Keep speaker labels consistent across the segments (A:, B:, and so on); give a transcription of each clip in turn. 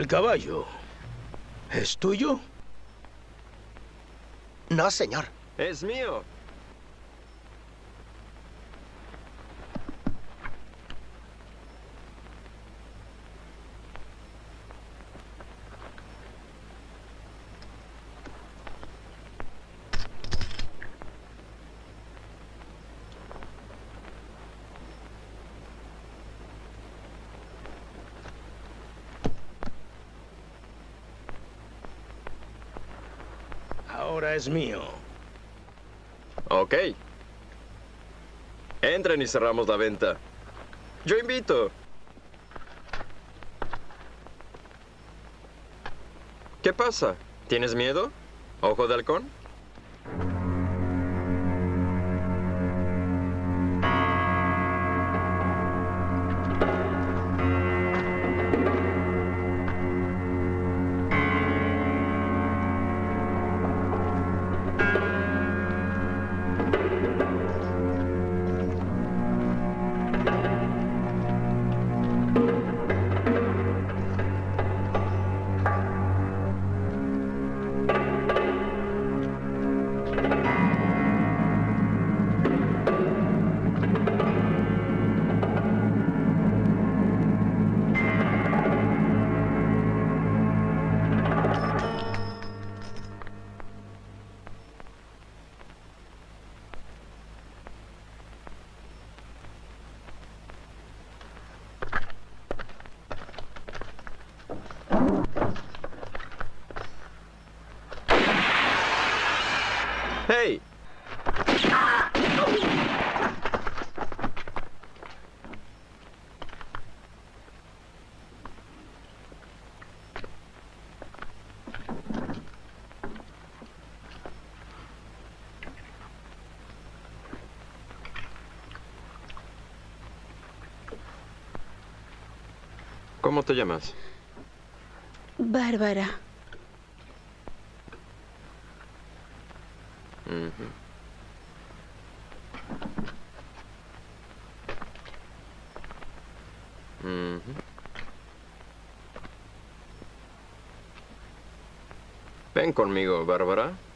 A: El caballo. ¿Es tuyo?
B: No, señor.
C: Es mío.
A: ahora es mío.
C: Ok. Entren y cerramos la venta. Yo invito. ¿Qué pasa? ¿Tienes miedo? ¿Ojo de halcón? ¿Cómo te llamas?
D: Bárbara.
C: Uh -huh. Ven conmigo, Bárbara.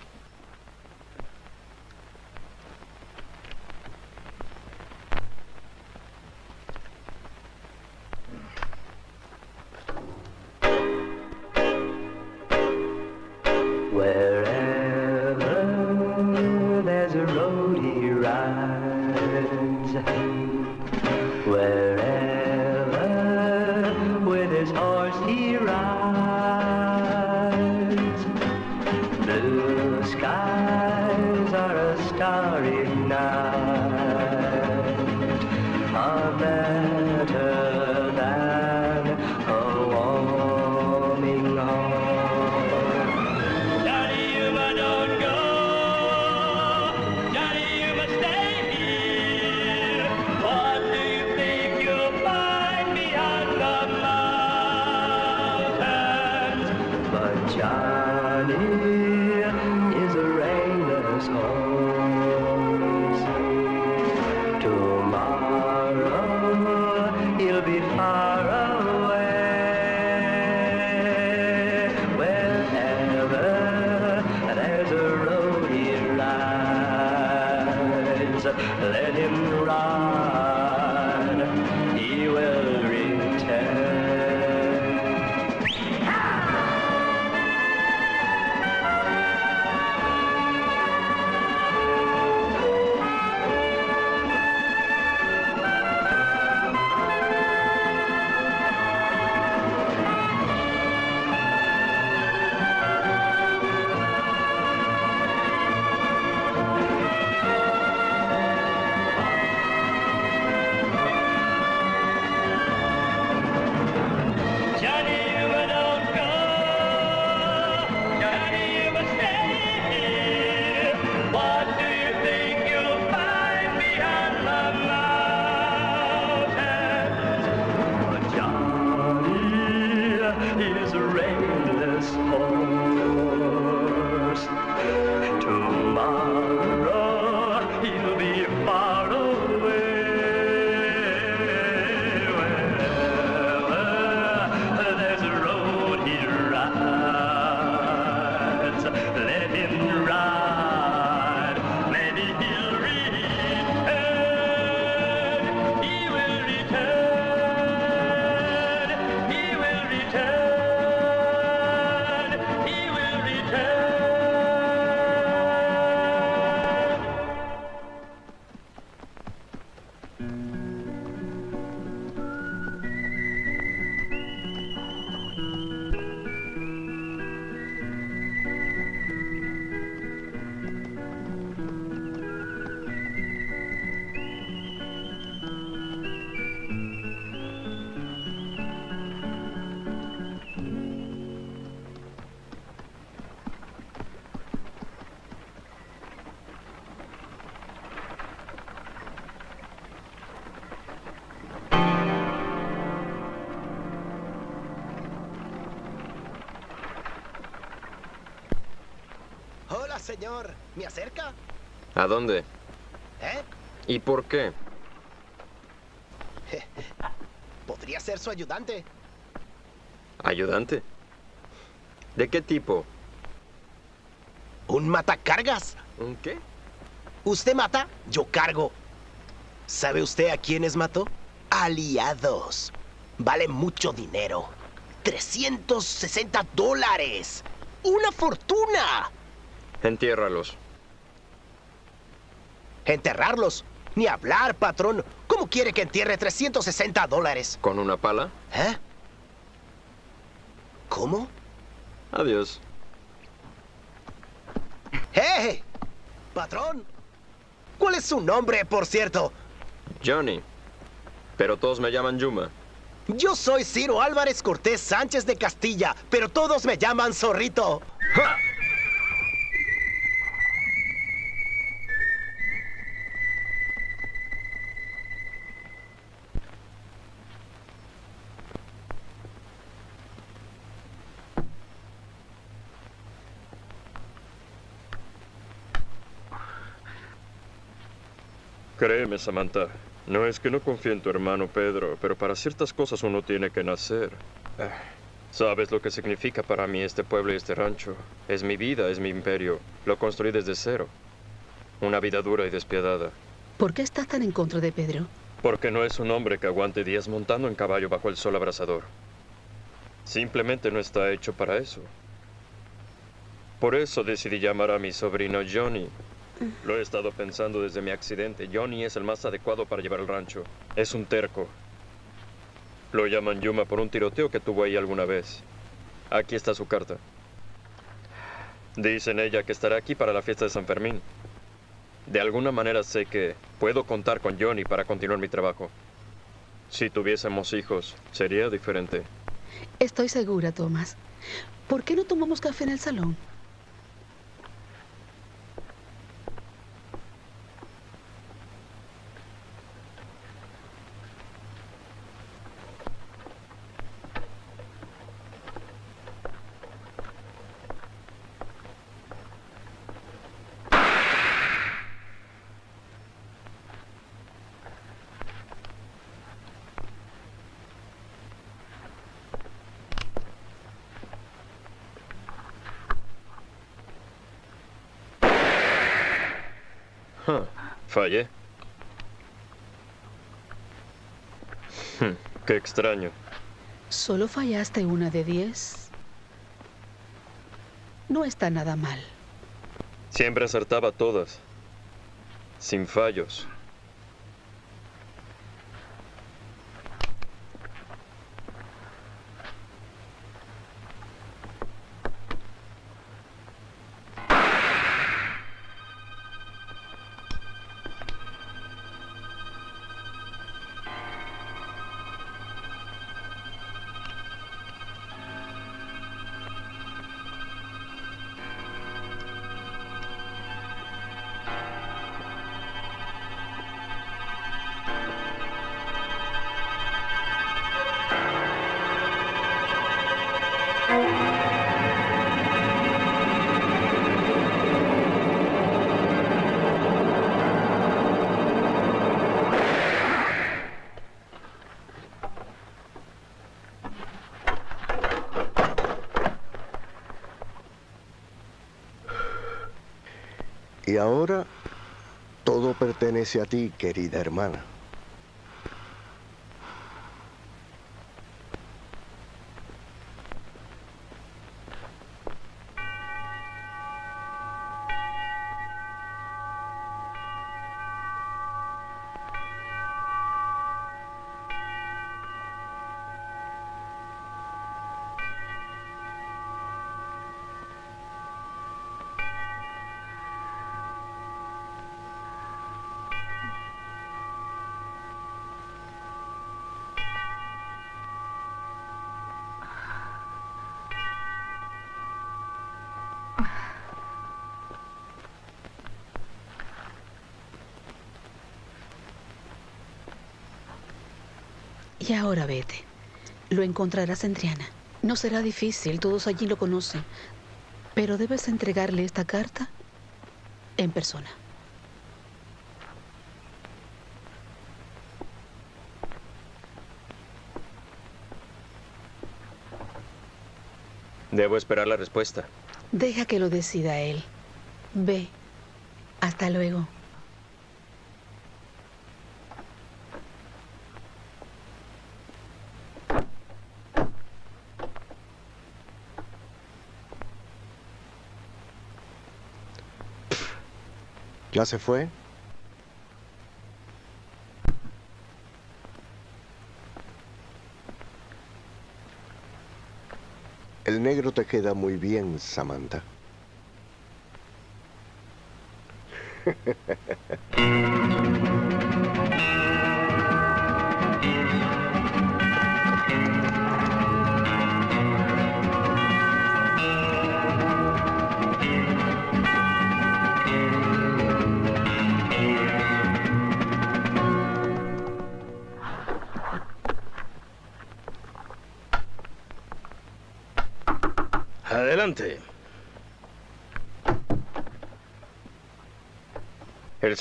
B: Señor. ¿Me acerca?
E: ¿A dónde?
B: ¿Eh?
E: ¿Y por qué?
B: Podría ser su ayudante.
E: ¿Ayudante? ¿De qué tipo?
B: Un matacargas.
E: ¿Un qué?
B: Usted mata, yo cargo. ¿Sabe usted a quiénes mató? Aliados. Vale mucho dinero. 360 dólares. ¡Una fortuna!
E: Entiérralos.
B: Enterrarlos. Ni hablar, patrón. ¿Cómo quiere que entierre 360 dólares?
E: ¿Con una pala?
B: ¿Eh? ¿Cómo?
E: Adiós.
B: ¡Eh! Patrón. ¿Cuál es su nombre, por cierto?
E: Johnny. Pero todos me llaman Yuma.
B: Yo soy Ciro Álvarez Cortés Sánchez de Castilla, pero todos me llaman Zorrito.
F: Créeme, Samantha. No es que no confíe en tu hermano Pedro, pero para ciertas cosas uno tiene que nacer. ¿Sabes lo que significa para mí este pueblo y este rancho? Es mi vida, es mi imperio. Lo construí desde cero. Una vida dura y despiadada.
D: ¿Por qué estás tan en contra de Pedro?
F: Porque no es un hombre que aguante días montando en caballo bajo el sol abrasador. Simplemente no está hecho para eso. Por eso decidí llamar a mi sobrino Johnny. Lo he estado pensando desde mi accidente. Johnny es el más adecuado para llevar el rancho. Es un terco. Lo llaman Yuma por un tiroteo que tuvo ahí alguna vez. Aquí está su carta. Dicen ella que estará aquí para la fiesta de San Fermín. De alguna manera sé que puedo contar con Johnny para continuar mi trabajo. Si tuviésemos hijos, sería diferente.
D: Estoy segura, Thomas. ¿Por qué no tomamos café en el salón?
F: Huh, Fallé. Hmm, Qué extraño.
D: ¿Solo fallaste una de diez? No está nada mal.
F: Siempre acertaba todas. Sin fallos.
G: Ahora todo pertenece a ti, querida hermana.
D: Ahora vete. Lo encontrarás en Triana. No será difícil, todos allí lo conocen. Pero debes entregarle esta carta en persona.
F: Debo esperar la respuesta.
D: Deja que lo decida él. Ve. Hasta luego.
G: ¿Ya se fue? El negro te queda muy bien, Samantha.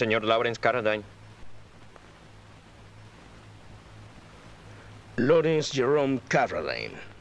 F: señor Lawrence Carradine.
A: Lawrence Jerome Caroline.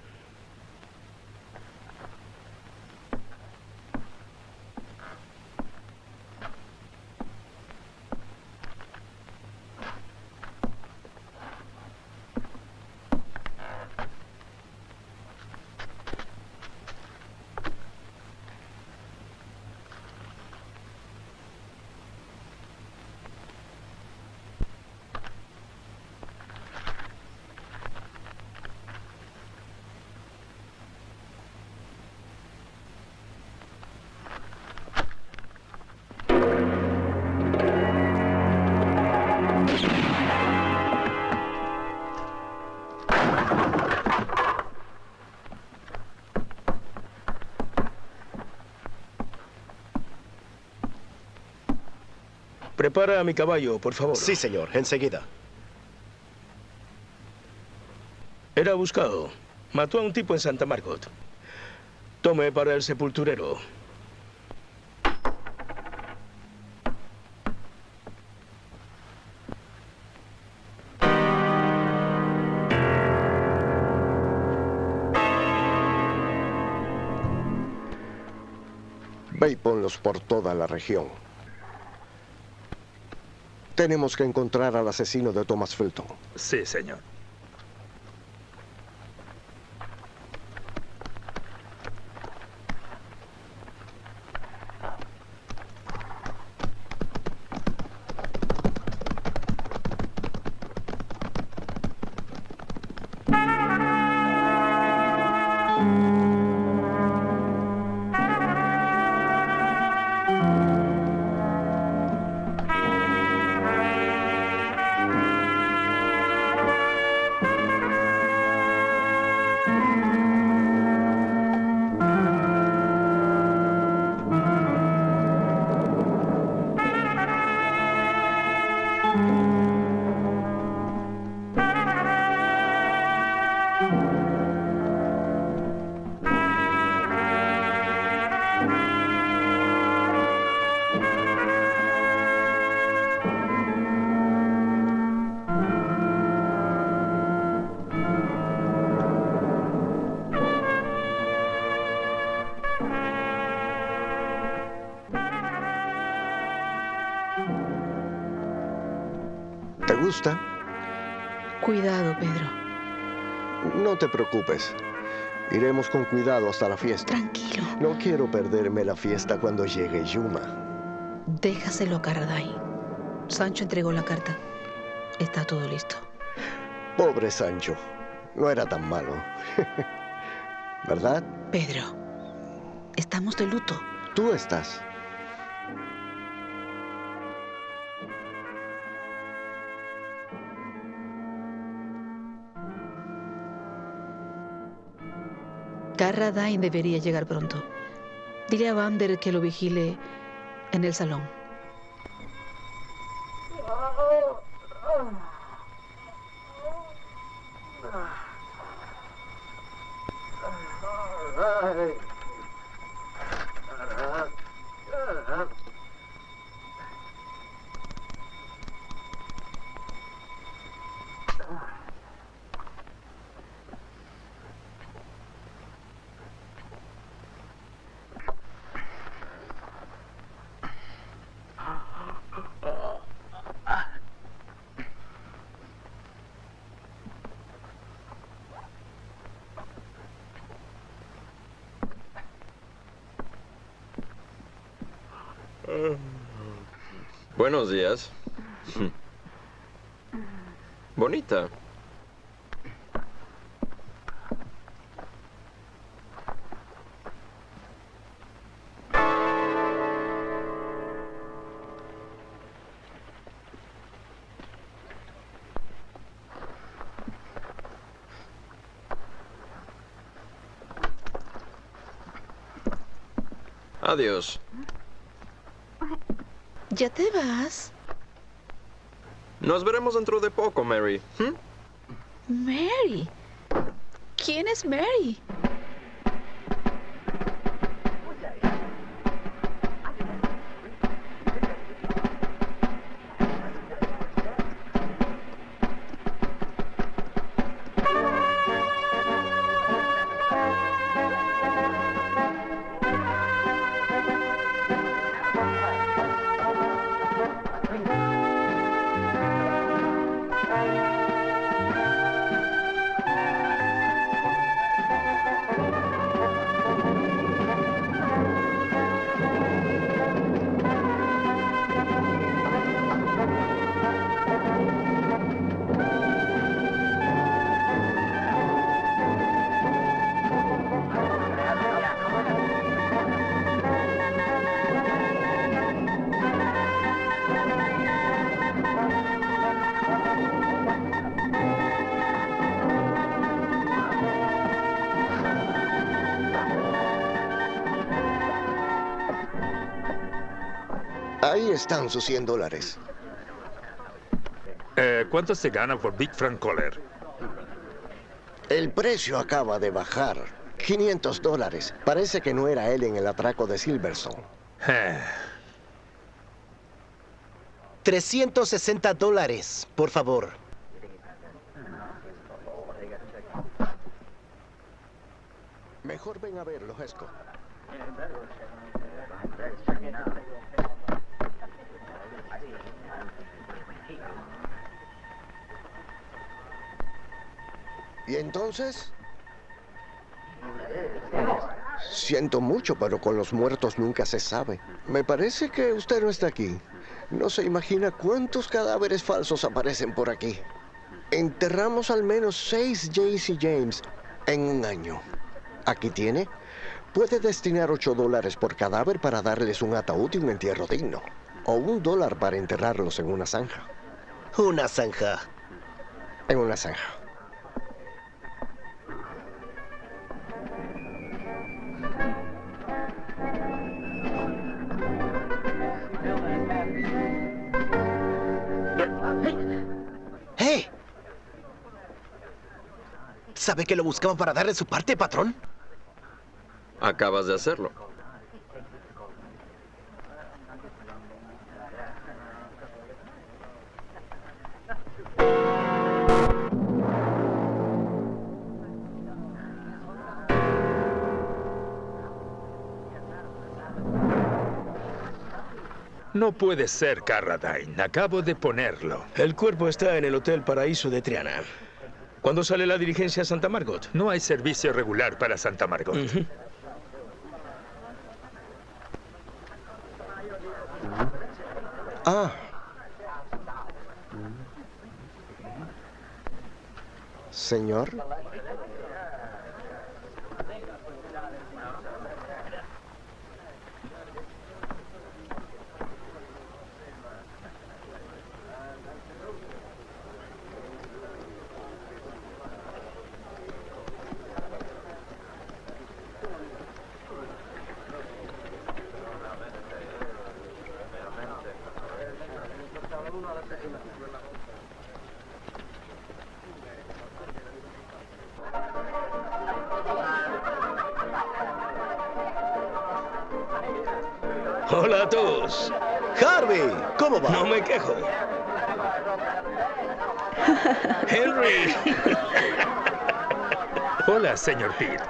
A: Prepara a mi caballo, por favor.
B: Sí, señor, enseguida.
A: Era buscado. Mató a un tipo en Santa Margot. Tome para el sepulturero.
G: Ve y ponlos por toda la región. Tenemos que encontrar al asesino de Thomas Felton.
H: Sí, señor.
D: Pedro.
G: No te preocupes. Iremos con cuidado hasta la fiesta.
D: Tranquilo.
G: No quiero perderme la fiesta cuando llegue Yuma.
D: Déjaselo a Carradine. Sancho entregó la carta. Está todo listo.
G: Pobre Sancho. No era tan malo. ¿Verdad?
D: Pedro, estamos de luto.
G: Tú estás.
D: Carradine debería llegar pronto. Dile a Vander que lo vigile en el salón.
F: Buenos días. Bonita. Adiós.
D: ¿Ya te vas?
F: Nos veremos dentro de poco, Mary. ¿Mm?
D: Mary. ¿Quién es Mary?
G: Están sus 100 dólares.
H: Eh, ¿Cuánto se gana por Big Frank Collar?
G: El precio acaba de bajar. 500 dólares. Parece que no era él en el atraco de Silverstone.
H: Eh,
B: 360 dólares, por favor.
G: Mejor ven a verlo, Esco. Entonces? Siento mucho, pero con los muertos nunca se sabe. Me parece que usted no está aquí. No se imagina cuántos cadáveres falsos aparecen por aquí. Enterramos al menos seis JC James en un año. Aquí tiene. Puede destinar 8 dólares por cadáver para darles un ataúd y un entierro digno. O un dólar para enterrarlos en una zanja.
B: Una zanja.
G: En una zanja.
B: ¿Sabe que lo buscaban para darle su parte, patrón?
F: Acabas de hacerlo.
H: no puede ser, Carradine. Acabo de ponerlo.
A: El cuerpo está en el Hotel Paraíso de Triana. ¿Cuándo sale la diligencia a Santa Margot?
H: No hay servicio regular para Santa Margot.
G: Ah. Señor.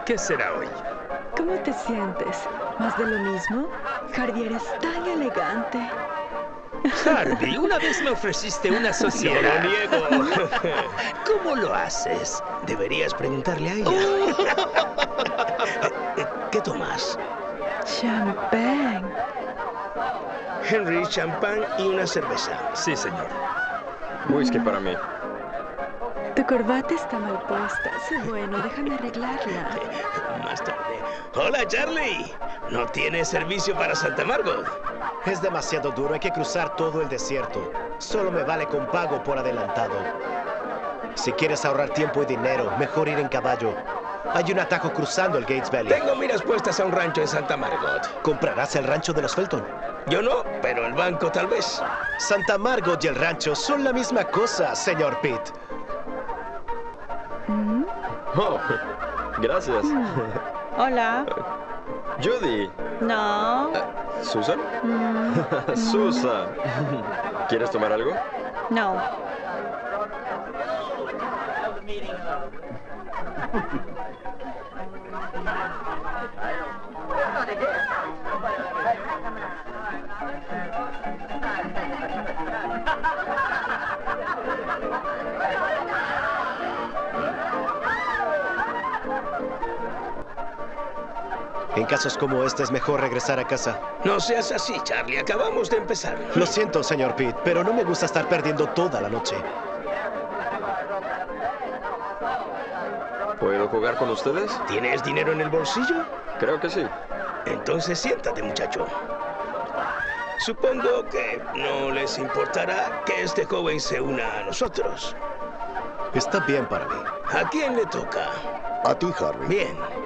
H: ¿Qué será hoy?
I: ¿Cómo te sientes? ¿Más de lo mismo? Harvey, eres tan elegante.
J: Harvey, una vez me ofreciste una
A: No
J: sociedad.
A: lo niego.
J: ¿Cómo lo haces?
A: Deberías preguntarle a ella. Eh, ¿Qué tomas?
I: Champagne.
A: Henry, champán y una cerveza.
H: Sí, señor.
F: Whisky para mí.
I: Tu corbata está mal puesta. Sé bueno, déjame arreglarla.
A: Más tarde. Hola, Charlie. ¿No tienes servicio para Santa Margot?
B: Es demasiado duro, hay que cruzar todo el desierto. Solo me vale con pago por adelantado. Si quieres ahorrar tiempo y dinero, mejor ir en caballo. Hay un atajo cruzando el Gates Valley.
A: Tengo miras puestas a un rancho en Santa Margot.
B: ¿Comprarás el rancho de los Felton?
A: Yo no, pero el banco tal vez.
B: Santa Margot y el rancho son la misma cosa, señor Pitt.
F: Oh, gracias.
K: Hola.
F: Judy.
K: No.
F: ¿Susan? Susan. ¿Quieres tomar algo?
K: No.
B: En casos como este es mejor regresar a casa.
A: No seas así, Charlie. Acabamos de empezar.
B: Lo siento, señor Pitt, pero no me gusta estar perdiendo toda la noche.
F: ¿Puedo jugar con ustedes?
A: ¿Tienes dinero en el bolsillo?
F: Creo que sí.
A: Entonces siéntate, muchacho. Supongo que no les importará que este joven se una a nosotros.
B: Está bien para mí.
A: ¿A quién le toca?
G: A ti, Harvey.
A: Bien.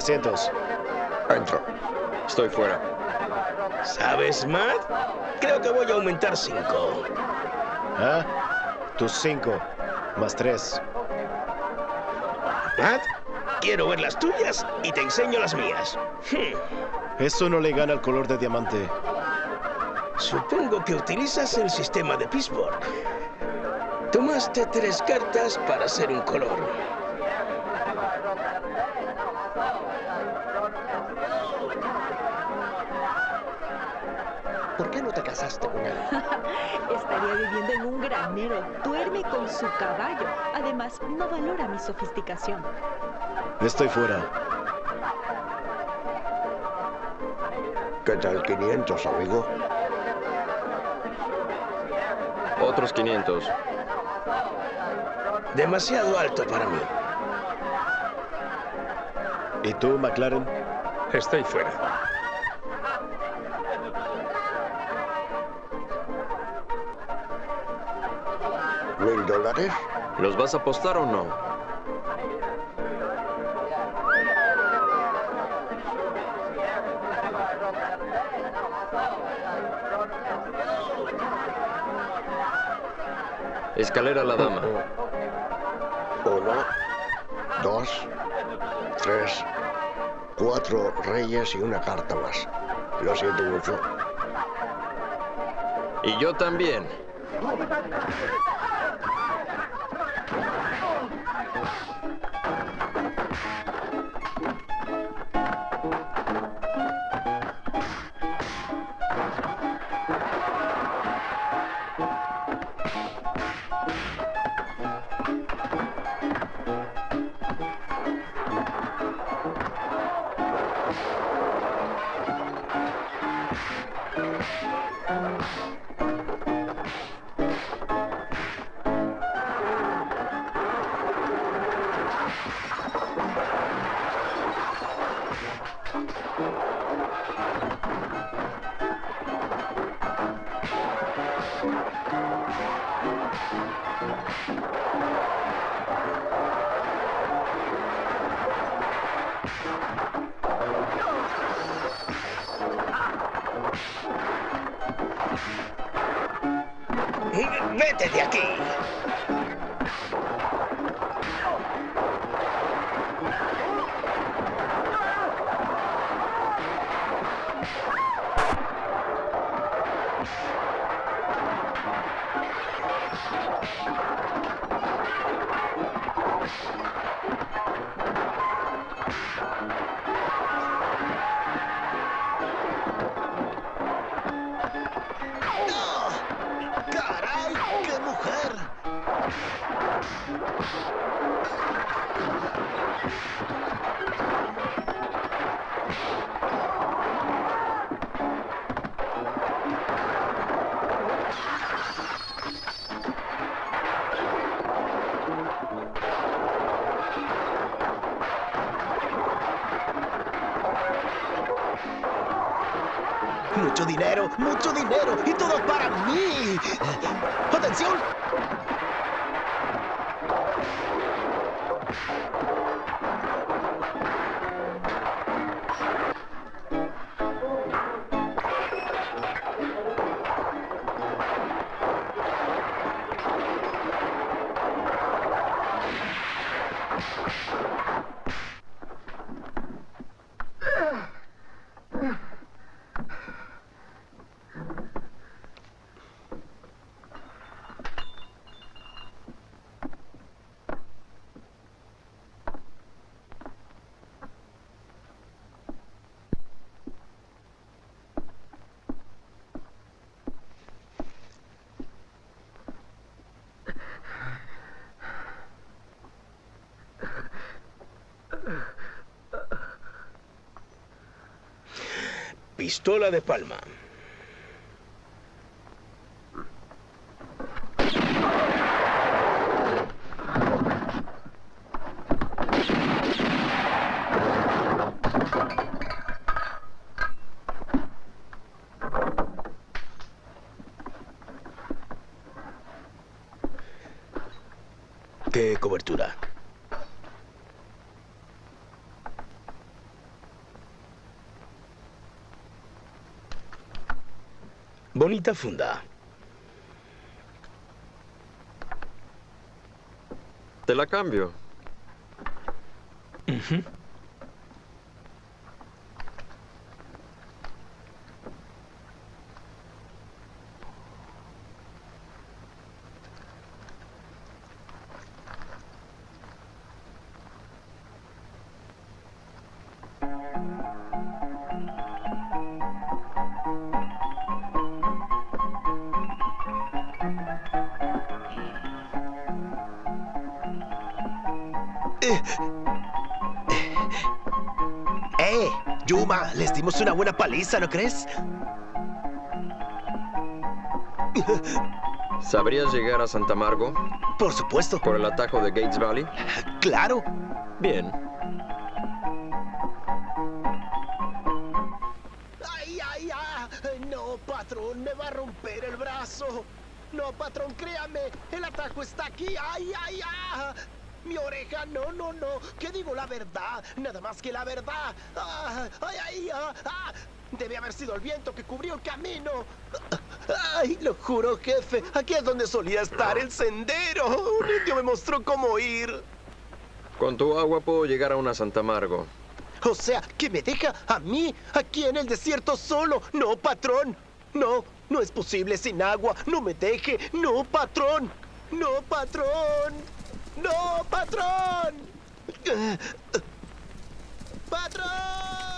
B: Trescientos.
G: Entro.
F: Estoy fuera.
A: ¿Sabes, Matt? Creo que voy a aumentar cinco.
B: ¿Ah? Tus cinco. Más tres.
A: Matt, quiero ver las tuyas y te enseño las mías. Hmm,
B: Eso no le gana el color de diamante.
A: Supongo que utilizas el sistema de Pittsburgh. Tomaste tres cartas para hacer un color.
I: Duerme con su caballo. Además, no valora mi sofisticación.
B: Estoy fuera.
G: ¿Qué tal 500, amigo?
F: Otros 500.
A: Demasiado alto para mí.
B: ¿Y tú, McLaren?
H: Estoy fuera.
F: ¿Los vas a apostar o no? Escalera la dama.
G: Uno, dos, tres, cuatro reyes y una carta más. Lo siento mucho.
F: Y yo también.
A: ¡Vete de aquí! Pistola de palma. ¿Qué cobertura? Bonita funda.
F: Te la cambio.
A: Ujú.
B: ¡Eh! Una buena paliza, ¿no crees?
F: ¿Sabrías llegar a Santa Margo
B: Por supuesto.
F: por el atajo de Gates Valley?
B: Claro.
F: Bien.
B: Donde solía estar el sendero. Un indio me mostró cómo ir.
F: Con tu agua puedo llegar a una Santa Margo.
B: O sea, que me deja a mí aquí en el desierto solo. No, patrón. No, no es posible sin agua. No me deje. No, patrón. No, patrón. No, patrón. Patrón.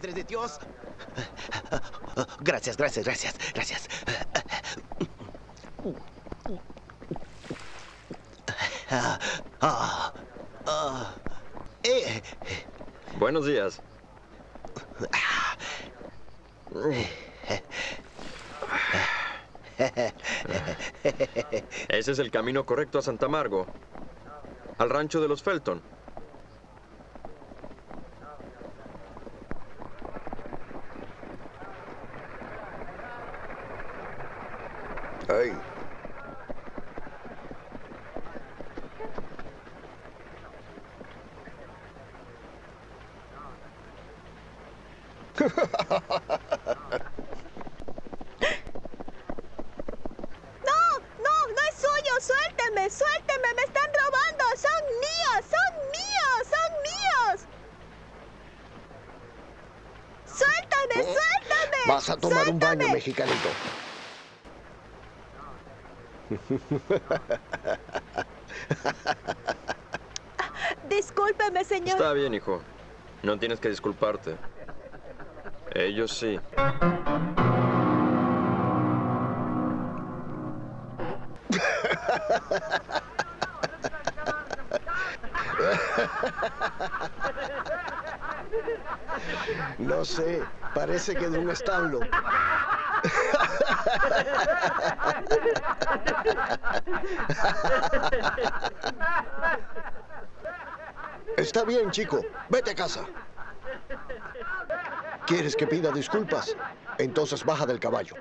B: Madre de Dios. Gracias, gracias, gracias, gracias. Eh,
F: Buenos días. Ese es el camino correcto a Santa Margo. Al rancho de los Felton.
G: Ay,
I: ¡No! ¡No! ¡No es suyo! ¡Suélteme! ¡Suélteme! ¡Me están robando! ¡Son míos! ¡Son míos! ¡Son míos! ¡Suéltame! ¡Suéltame!
G: vas a tomar un baño,
I: ¡Suéltame!
G: mexicanito.
I: Discúlpeme, señor.
F: Está bien, hijo. No tienes que disculparte. Ellos sí.
G: No sé, parece que de un establo. Está bien, chico. Vete a casa. ¿Quieres que pida disculpas? Entonces baja del caballo.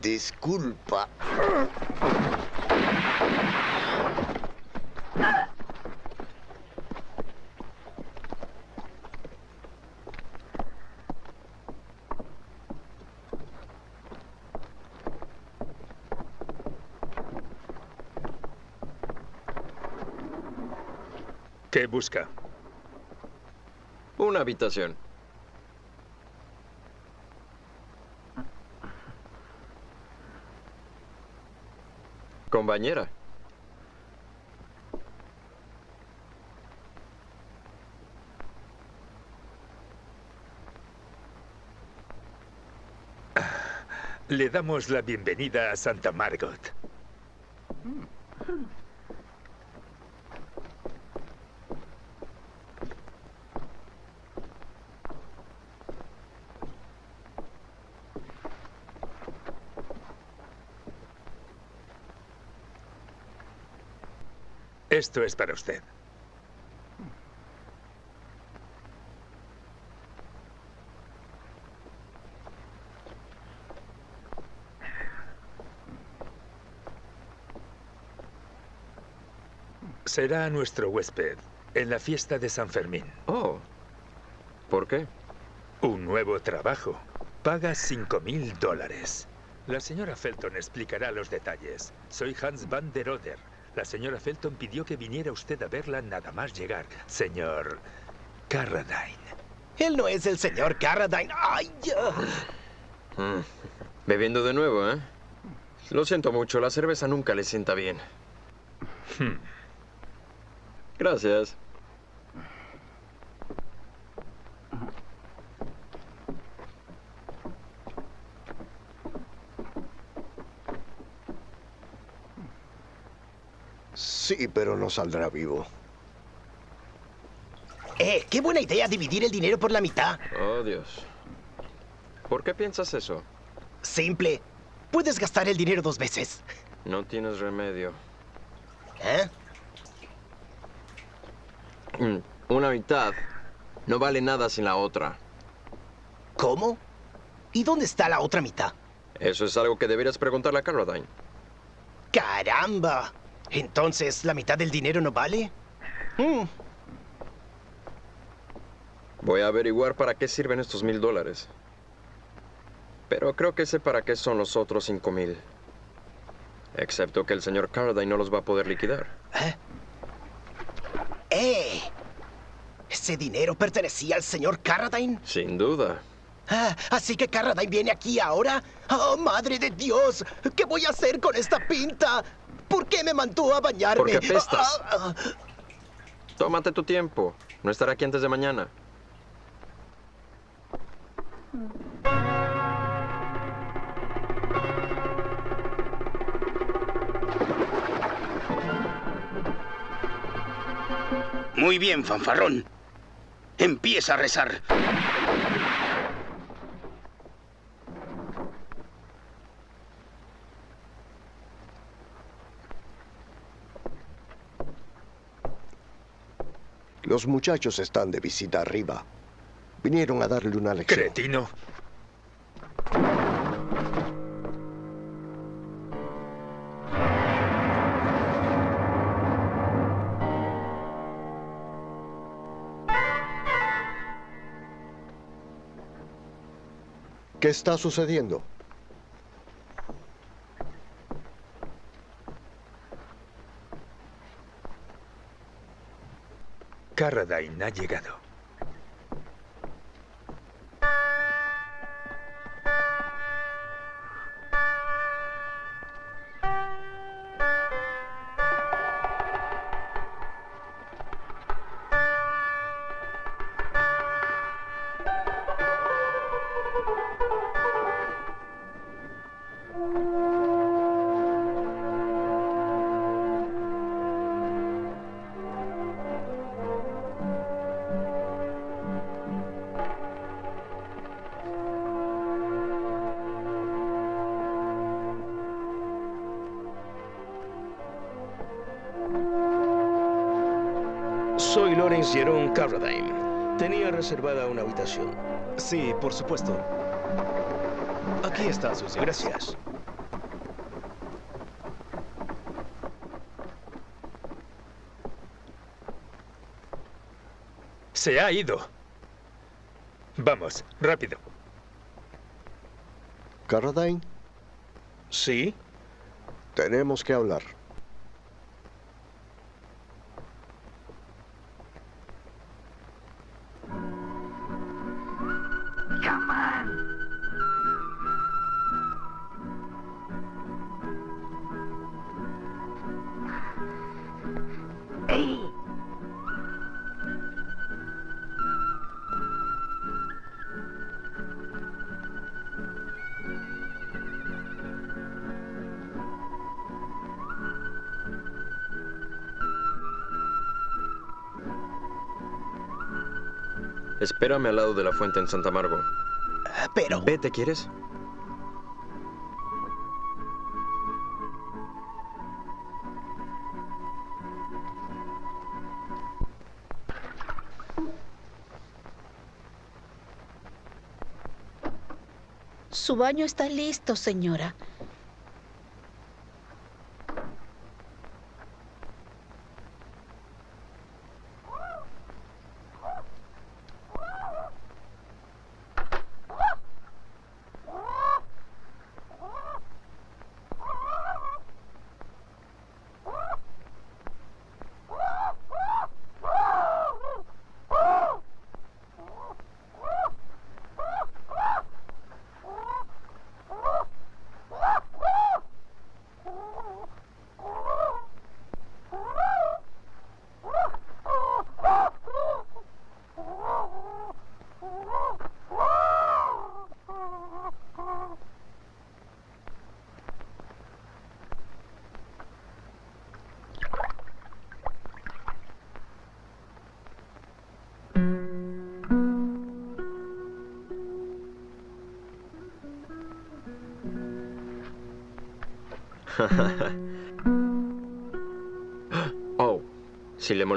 G: Disculpa.
H: ¿Qué busca?
F: Una habitación. Con bañera.
H: Le damos la bienvenida a Santa Margot. Esto es para usted. Será nuestro huésped en la fiesta de San Fermín.
F: Oh. ¿Por qué?
H: Un nuevo trabajo. Paga 5 mil dólares. La señora Felton explicará los detalles. Soy Hans van der Oder. La señora Felton pidió que viniera usted a verla nada más llegar. Señor Carradine.
B: él no es el señor Carradine. ¡Ay! ya!
F: Mm. Bebiendo de nuevo, ¿eh? Lo siento mucho, la cerveza nunca le sienta bien.
H: Hmm.
F: Gracias.
G: Sí, pero no saldrá vivo.
B: Eh, qué buena idea dividir el dinero por la mitad.
F: Oh, Dios. ¿Por qué piensas eso?
B: Simple. Puedes gastar el dinero dos veces.
F: No tienes remedio.
B: ¿Eh?
F: Mm, Una mitad no vale nada sin la otra.
B: ¿Cómo? ¿Y dónde está la otra mitad?
F: Eso es algo que deberías preguntarle a Carradine.
B: ¡Caramba! Entonces, ¿la mitad del dinero no vale? Mm,
F: Voy a averiguar para qué sirven estos mil dólares. Pero creo que sé para qué son los otros cinco mil. Excepto que el señor Carradine no los va a poder liquidar.
B: ¡Eh! ¿Ese dinero pertenecía al señor Carradine?
F: Sin duda.
B: Ah, ¿Así que Carradine viene aquí ahora? ¡Oh, madre de Dios! ¿Qué voy a hacer con esta pinta? ¿Por qué me mandó a bañarme?
F: Porque apestas.
B: Ah, ah,
F: Tómate tu tiempo. No estará aquí antes de mañana.
L: Muy bien, fanfarrón. Empieza a rezar.
G: Los muchachos están de visita arriba. Vinieron a darle una lección.
H: Cretino.
G: ¿Qué está sucediendo?
H: Carradine ha llegado.
A: Jerome Carradine. Tenía reservada una habitación.
B: Sí, por supuesto. Aquí está sus llaves.
A: Gracias.
H: Se ha ido. Vamos, rápido.
G: Carradine,
A: ¿Sí?
G: tenemos que hablar.
F: Espérame al lado de la fuente en Santa Margo.
B: Pero...
F: Vete, ¿quieres?
D: Su baño está listo, señora.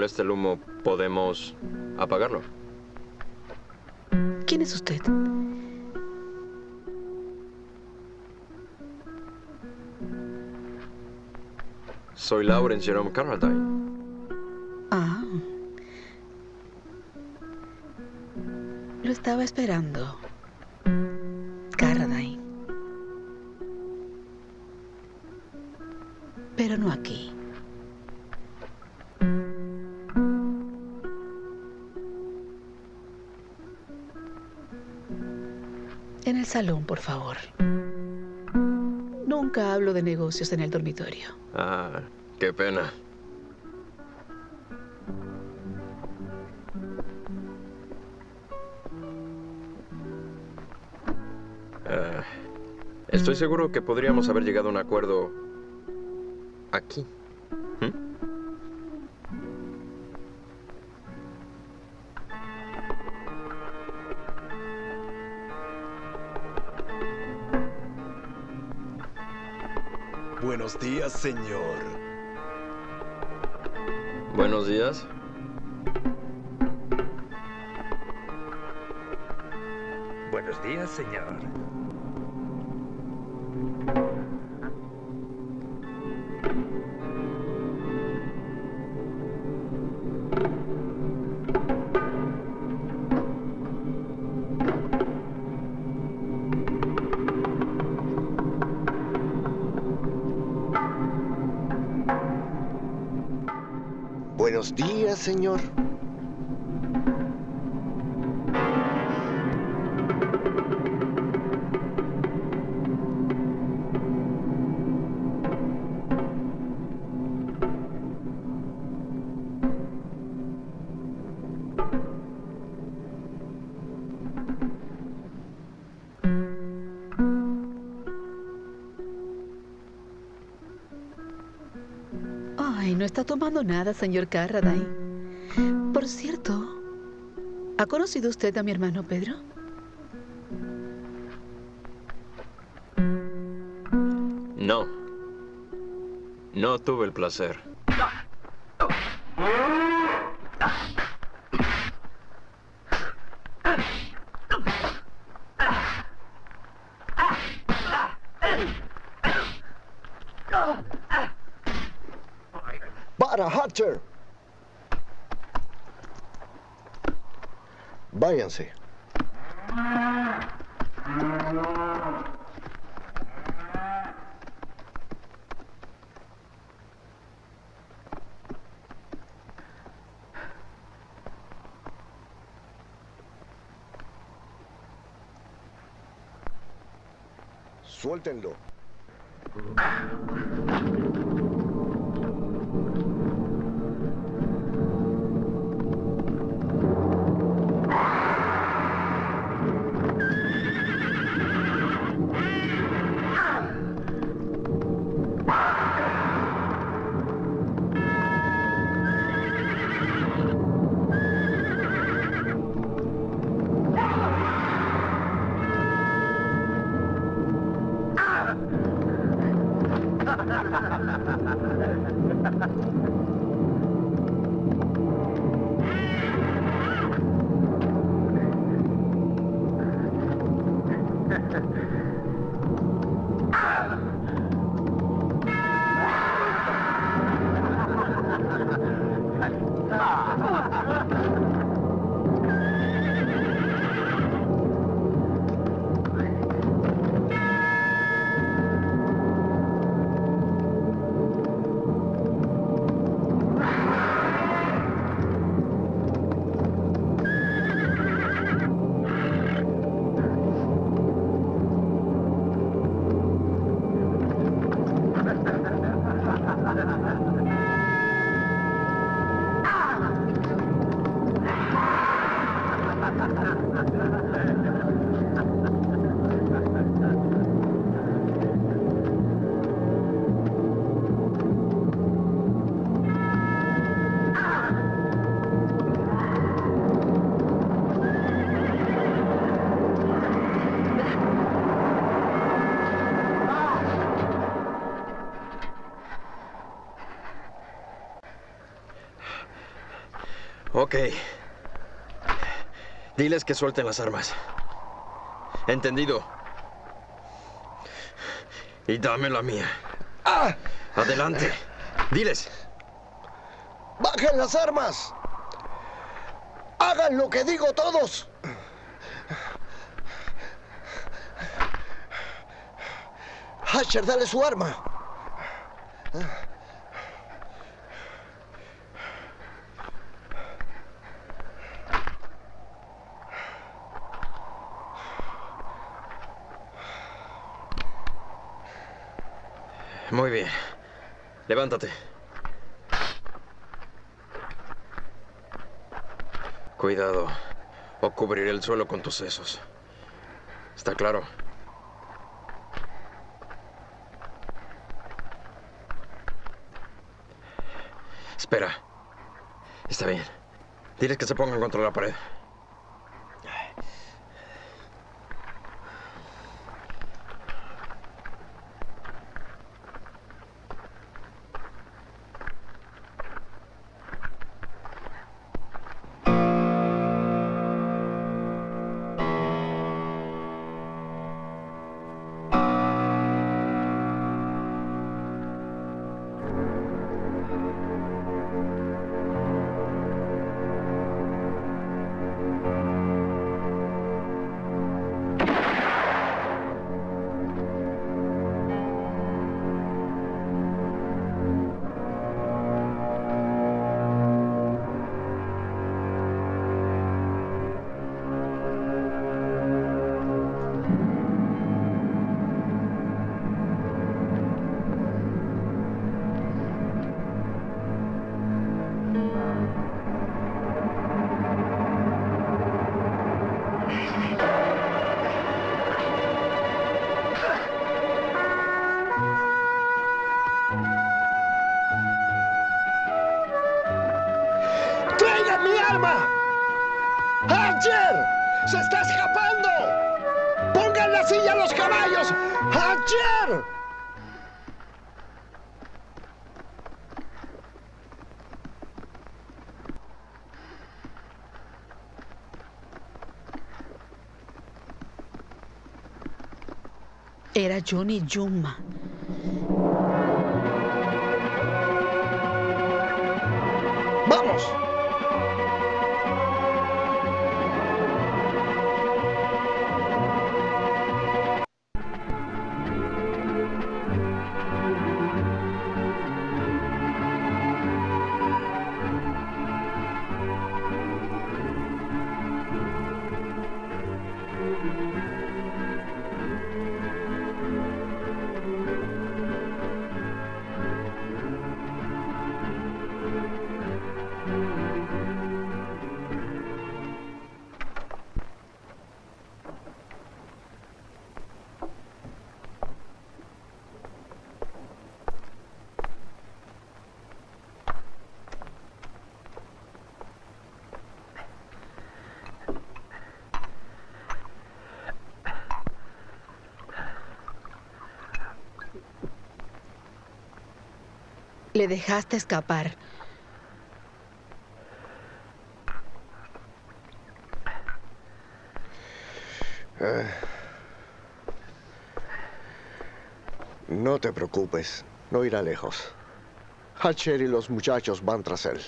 F: Molesta el humo, podemos apagarlo.
D: ¿Quién es usted?
F: Soy Lawrence Jerome Carradine.
D: Ah. Lo estaba esperando. En el dormitorio.
F: Ah, qué pena. Ah, estoy seguro que podríamos haber llegado a un acuerdo aquí.
M: Señor.
F: Buenos días.
H: Buenos días, señor.
G: Señor.
D: Ay, no está tomando nada, señor Carradine. ¿Ha conocido usted a mi hermano Pedro?
G: Suéltenlo.
F: Ok. Diles que suelten las armas. ¿Entendido? Y dame la mía. Adelante. Diles.
G: ¡Bajen las armas! ¡Hagan lo que digo todos! Hatcher, dale su arma.
F: Muy bien. Levántate. Cuidado. O cubriré el suelo con tus sesos. ¿Está claro? Espera. Está bien. Diles que se pongan contra la pared.
G: ¡Hatcher!
D: Era Johnny Juma. Dejaste escapar.
G: Eh. No te preocupes, no irá lejos. Hatcher y los muchachos van tras él.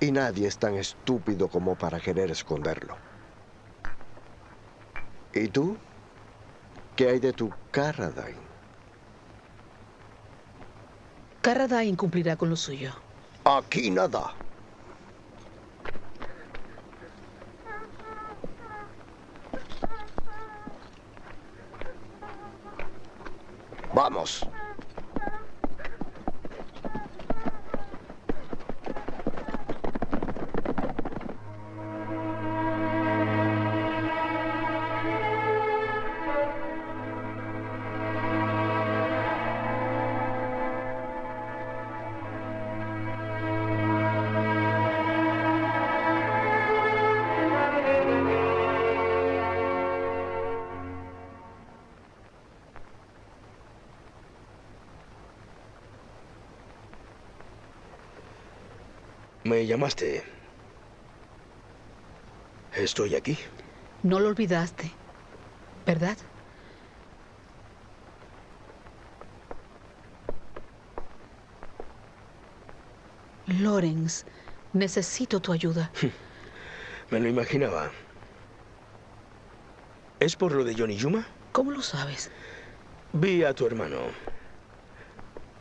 G: Y nadie es tan estúpido como para querer esconderlo. ¿Y tú? ¿Qué hay de tu Carradine?
D: Carradine cumplirá con lo suyo.
G: Aquí nada.
A: Llamaste. Estoy aquí.
D: No lo olvidaste, ¿verdad? Lawrence, necesito tu ayuda.
A: Me lo imaginaba. ¿Es por lo de Johnny Yuma?
D: ¿Cómo lo sabes?
A: Vi a tu hermano.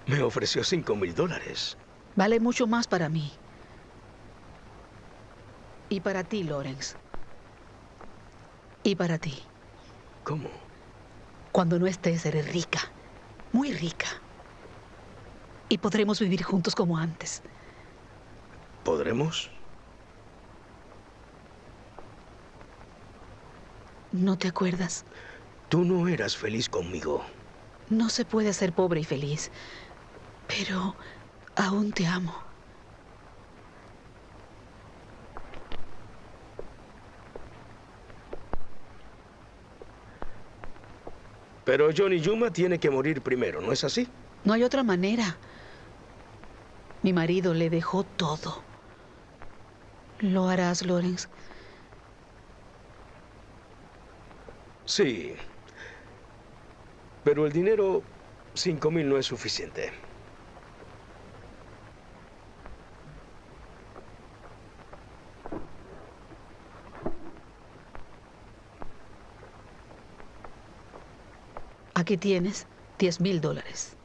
A: Me ofreció cinco mil dólares.
D: Vale mucho más para mí. Y para ti, Lawrence. Y para ti.
A: ¿Cómo?
D: Cuando no estés, eres rica. Muy rica. Y podremos vivir juntos como antes.
A: ¿Podremos?
D: ¿No te acuerdas?
A: Tú no eras feliz conmigo.
D: No se puede ser pobre y feliz. Pero aún te amo.
A: Pero Johnny Yuma tiene que morir primero, ¿no es así?
D: No hay otra manera. Mi marido le dejó todo. ¿Lo harás, Lawrence?
A: Sí. Pero el dinero, cinco mil no es suficiente.
D: Aquí tienes 10 mil dólares.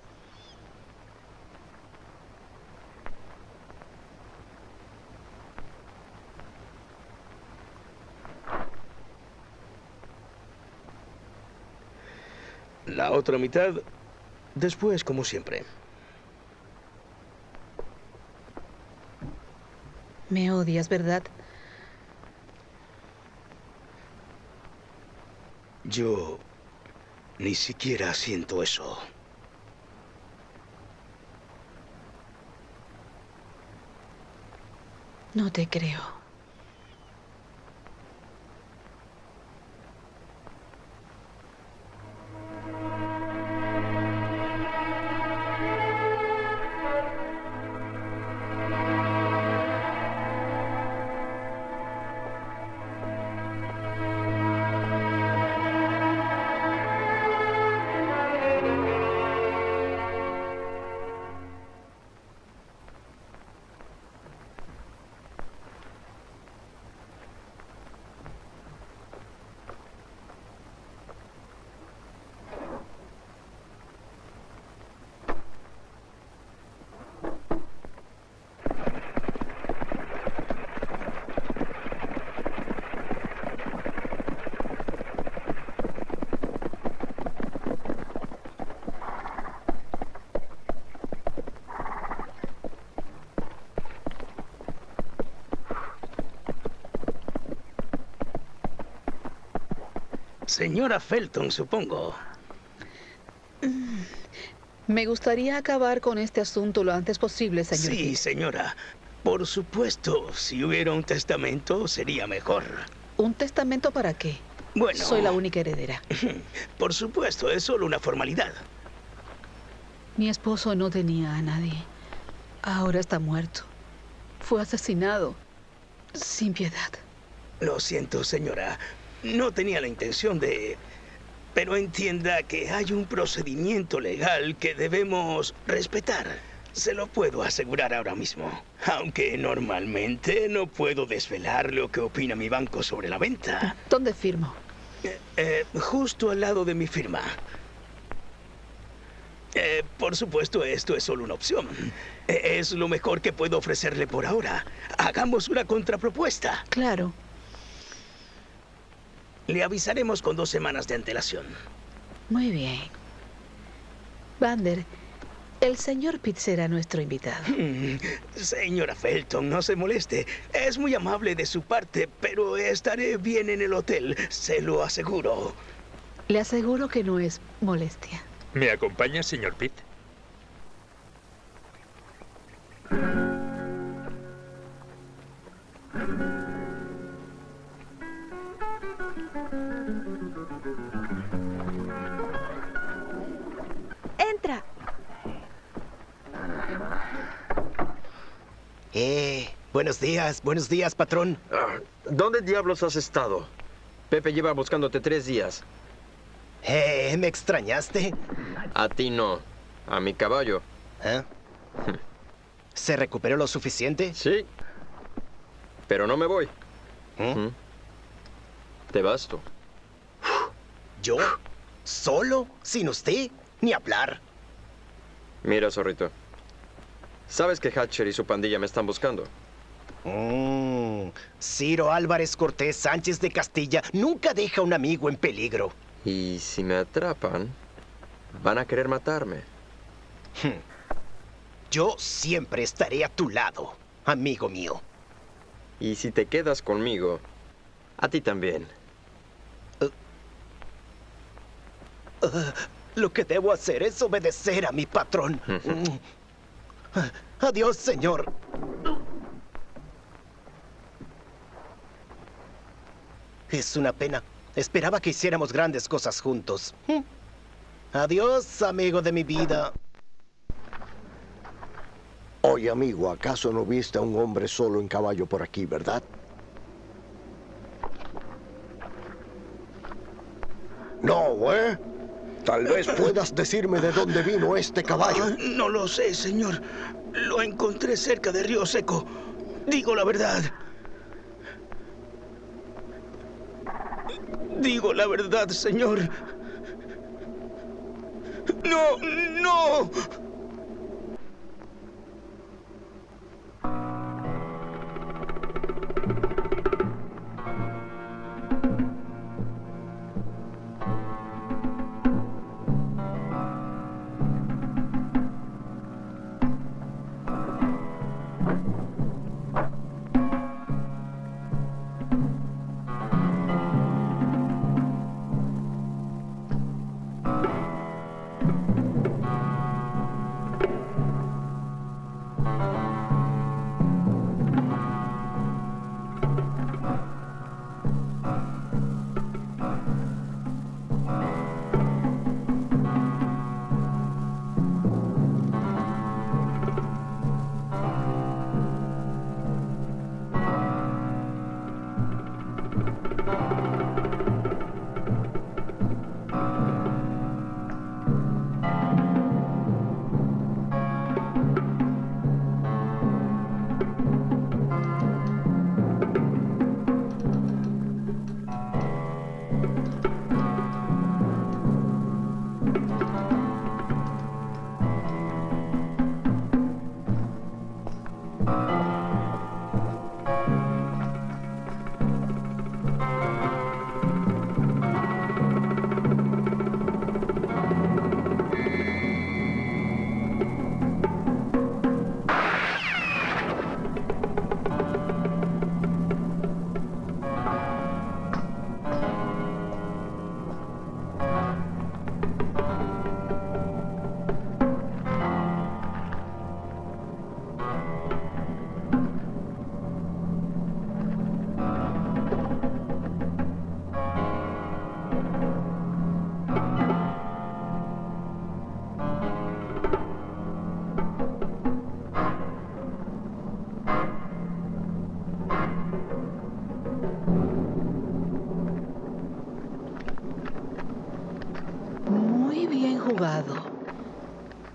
A: La otra mitad, después, como siempre.
D: Me odias, ¿verdad?
A: Yo ni siquiera siento eso.
D: No te creo.
A: Señora Felton, supongo.
D: Me gustaría acabar con este asunto lo antes posible, señor.
A: Sí, señora. Por supuesto, si hubiera un testamento, sería mejor.
D: ¿Un testamento para qué?
A: Bueno.
D: Soy la única heredera.
A: Por supuesto, es solo una formalidad.
D: Mi esposo no tenía a nadie. Ahora está muerto. Fue asesinado. Sin piedad.
A: Lo siento, señora. No tenía la intención de... Pero entienda que hay un procedimiento legal que debemos respetar. Se lo puedo asegurar ahora mismo. Aunque normalmente no puedo desvelar lo que opina mi banco sobre la venta.
D: ¿Dónde firmo?
A: Eh, eh, justo al lado de mi firma. Eh, por supuesto, esto es solo una opción. Es lo mejor que puedo ofrecerle por ahora. Hagamos una contrapropuesta.
D: Claro.
A: Le avisaremos con dos semanas de antelación.
D: Muy bien. Vander, el señor Pitt será nuestro invitado.
A: Mm, Señora Felton, no se moleste. Es muy amable de su parte, pero estaré bien en el hotel, se lo aseguro.
D: Le aseguro que no es molestia.
H: ¿Me acompaña, señor Pitt?
I: Entra.
B: Eh, buenos días, buenos días, patrón.
F: Ah, ¿Dónde diablos has estado? Pepe lleva buscándote tres días.
B: Eh, ¿me extrañaste?
F: A ti no. A mi caballo.
B: ¿Eh? ¿Se recuperó lo suficiente?
F: Sí. Pero no me voy.
B: ¿Mm?
F: Ujú. Te basto.
B: ¿Yo? ¿Solo? ¿Sin usted? Ni hablar.
F: Mira, zorrito. Sabes que Hatcher y su pandilla me están buscando.
B: Mm, Ciro Álvarez Cortés Sánchez de Castilla nunca deja a un amigo en peligro.
F: Y si me atrapan, van a querer matarme.
B: Hmm. Yo siempre estaré a tu lado, amigo mío.
F: Y si te quedas conmigo, a ti también.
B: Ah, lo que debo hacer es obedecer a mi patrón. Adiós, señor. Es una pena. Esperaba que hiciéramos grandes cosas juntos. Adiós, amigo de mi vida.
G: Oye, amigo, ¿acaso no viste a un hombre solo en caballo por aquí, verdad? No, ¿eh? Tal vez puedas decirme de dónde vino este caballo.
A: Ah, no lo sé, señor. Lo encontré cerca de Río Seco. Digo la verdad. Digo la verdad, señor. No, no.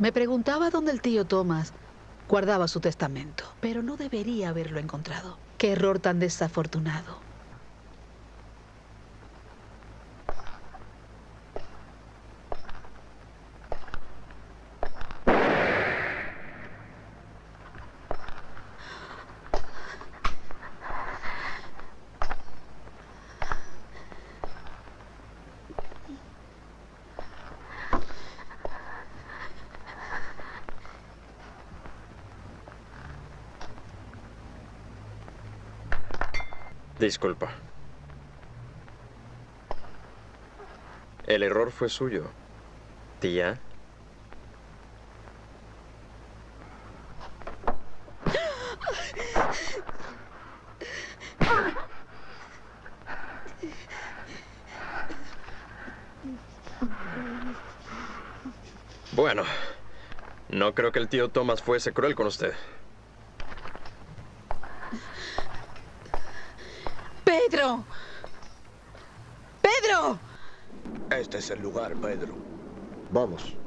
D: Me preguntaba dónde el tío Thomas guardaba su testamento, pero no debería haberlo encontrado. Qué error tan desafortunado.
F: Disculpa. El error fue suyo. Tía. Bueno, no creo que el tío Thomas fuese cruel con usted.
D: ¡Pedro! ¡Pedro!
G: Este es el lugar, Pedro. Vamos.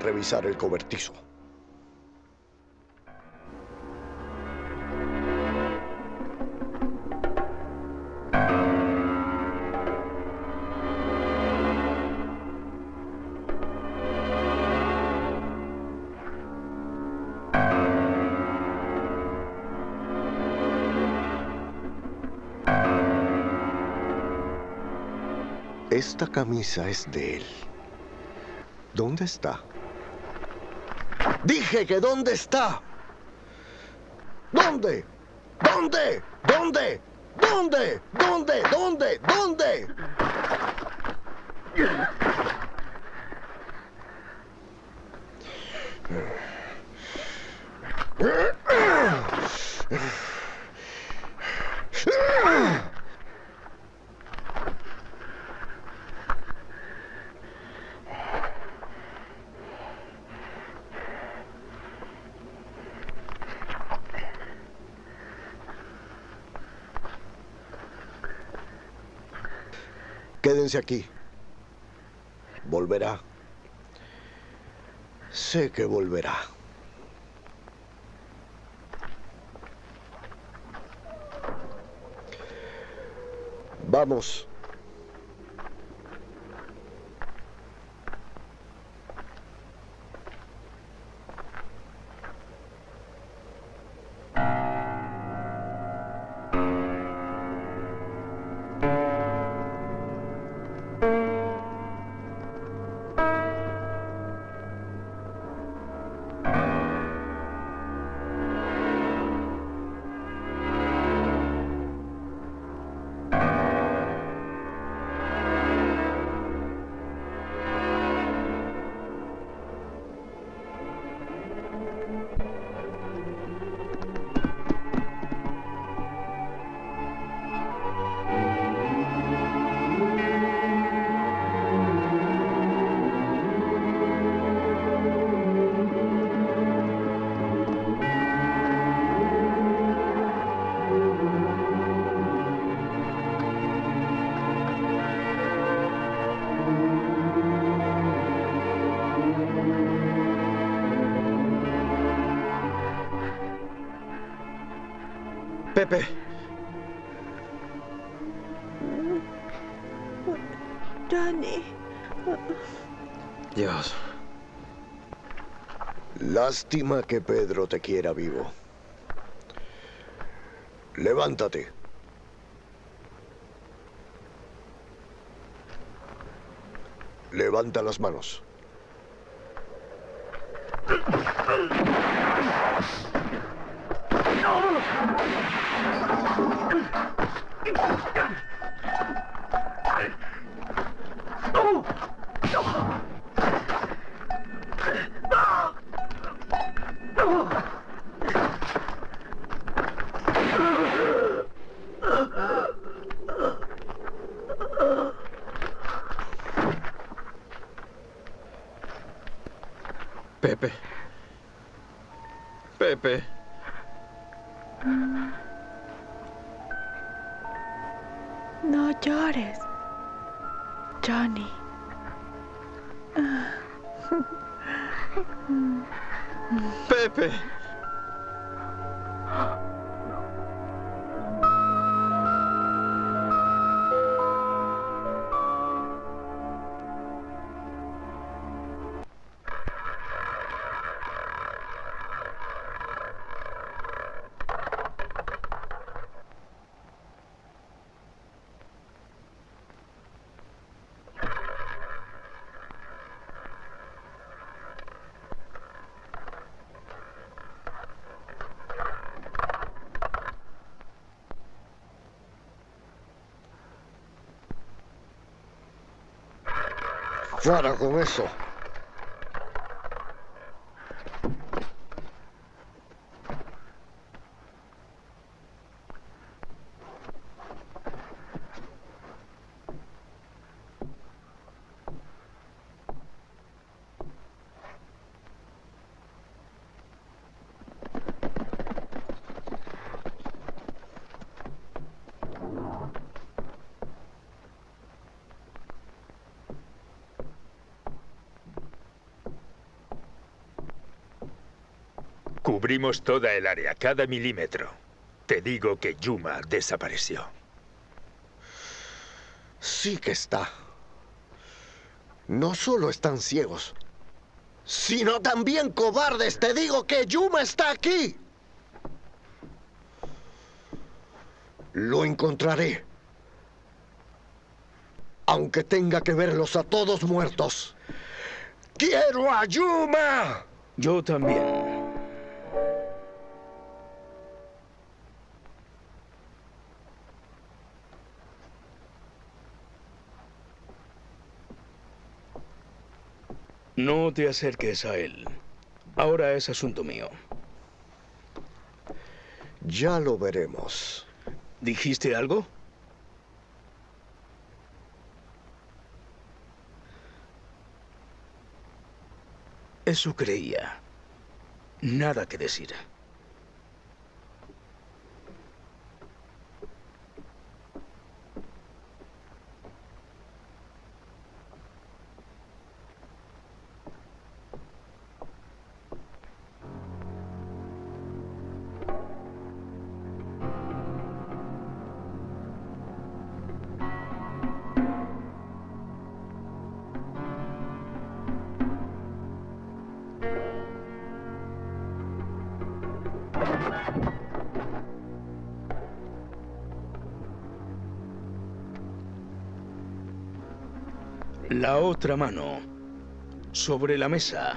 G: Revisar el cobertizo. Esta camisa es de él. ¿Dónde está? Dije que ¿dónde está? ¿Dónde? ¿Dónde? ¿Dónde? ¿Dónde? ¿Dónde? ¿Dónde? ¿Dónde? Aquí. Volverá. Sé que volverá. Vamos. Lástima que Pedro te quiera vivo. Levántate. Levanta las manos. Fuera con eso.
H: Cubrimos toda el área, cada milímetro. Te digo que Yuma desapareció.
G: Sí que está. No solo están ciegos, sino también cobardes. Te digo que Yuma está aquí. Lo encontraré. Aunque tenga que verlos a todos muertos. ¡Quiero a Yuma!
A: Yo también. No te acerques a él. Ahora es asunto mío.
G: Ya lo veremos.
A: ¿Dijiste algo? Eso creía. Nada que decir. La otra mano. Sobre la mesa.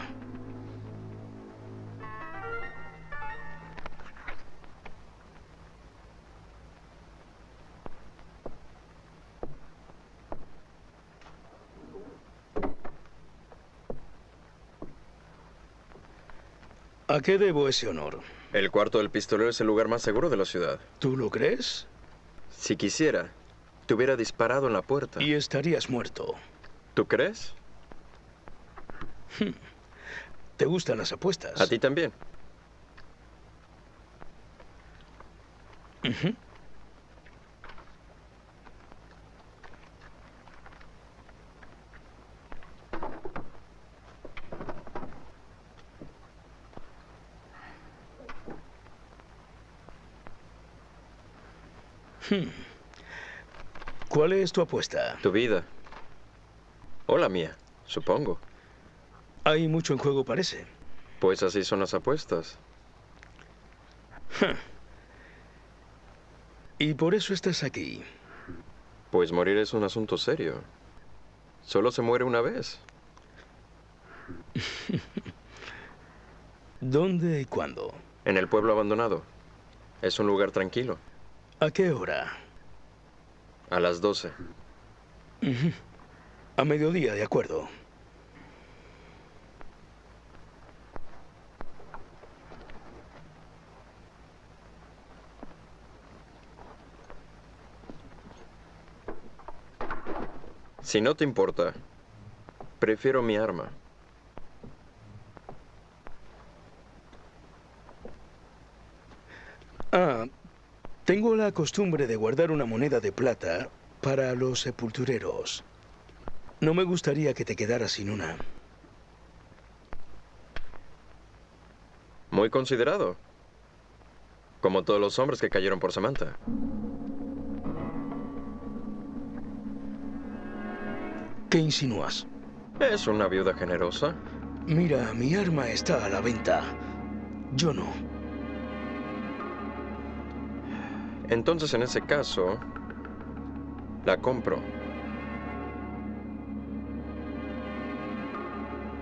A: ¿A qué debo ese honor?
F: El cuarto del pistolero es el lugar más seguro de la ciudad.
A: ¿Tú lo crees?
F: Si quisiera, te hubiera disparado en la puerta.
A: Y estarías muerto.
F: ¿Tú crees?
A: ¿Te gustan las apuestas?
F: A ti también.
A: Hmm. ¿Cuál es tu apuesta?
F: Tu vida. O la mía, supongo.
A: Hay mucho en juego, parece.
F: Pues así son las apuestas.
A: Y por eso estás aquí.
F: Pues morir es un asunto serio. Solo se muere una vez.
A: ¿Dónde y cuándo?
F: En el pueblo abandonado. Es un lugar tranquilo.
A: ¿A qué hora?
F: A las 12.
A: Ujú. A mediodía, de acuerdo.
F: Si no te importa, prefiero mi arma.
A: Ah, tengo la costumbre de guardar una moneda de plata para los sepultureros. No me gustaría que te quedaras sin una.
F: Muy considerado. Como todos los hombres que cayeron por Samantha.
A: ¿Qué insinúas?
F: Es una viuda generosa.
A: Mira, mi arma está a la venta. Yo no.
F: Entonces, en ese caso, la compro.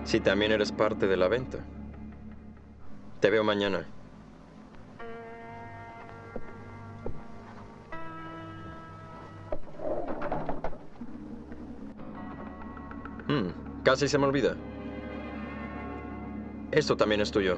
F: Si también eres parte de la venta. Te veo mañana. Hmm, casi se me olvida. Esto también es tuyo.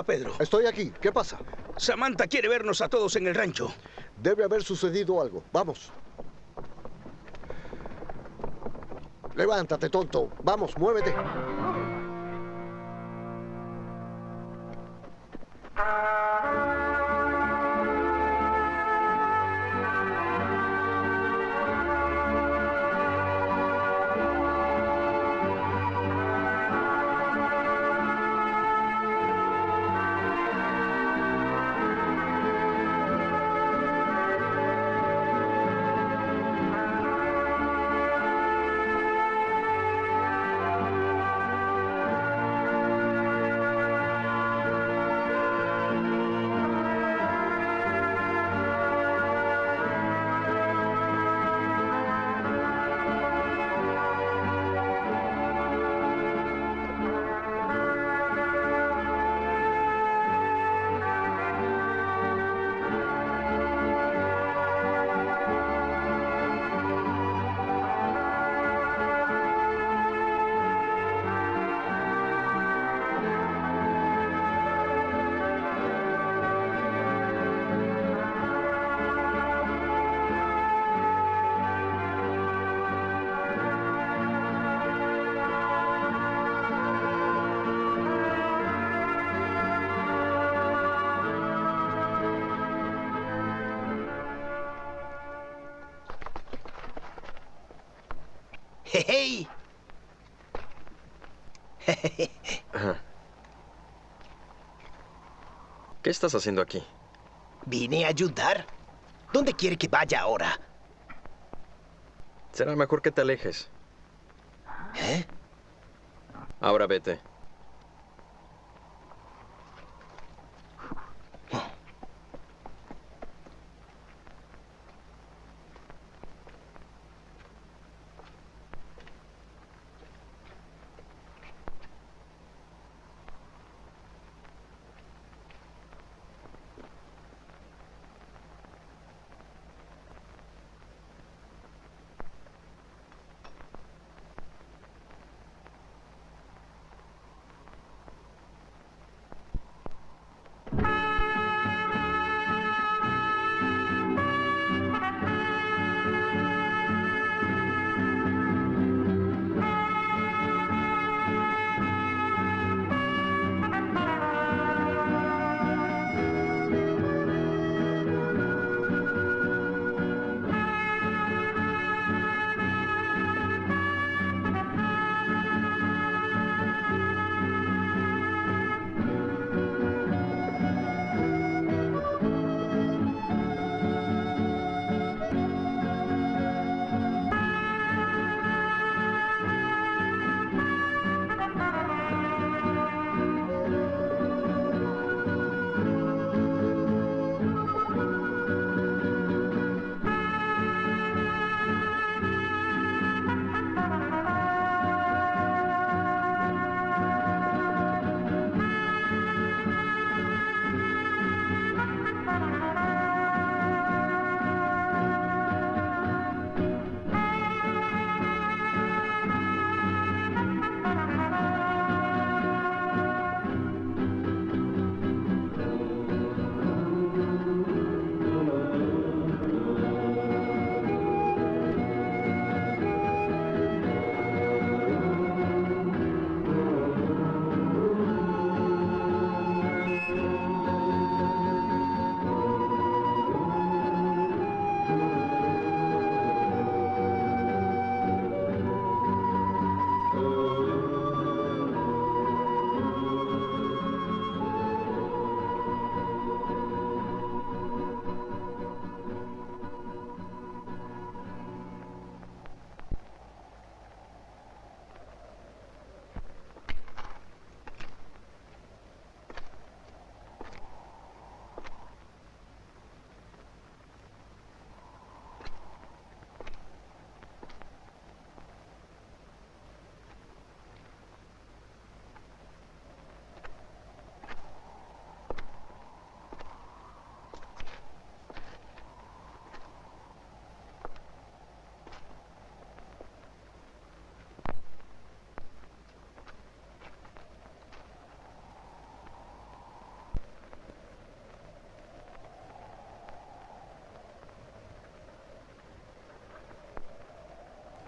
A: Está Pedro?
G: Estoy aquí. ¿Qué pasa?
A: Samantha quiere vernos a todos en el rancho.
G: Debe haber sucedido algo. Vamos. Levántate, tonto. Vamos, muévete.
F: ¿Qué estás haciendo aquí?
B: Vine a ayudar. ¿Dónde quiere que vaya ahora?
F: Será mejor que te alejes.
B: ¿Eh?
F: Ahora vete.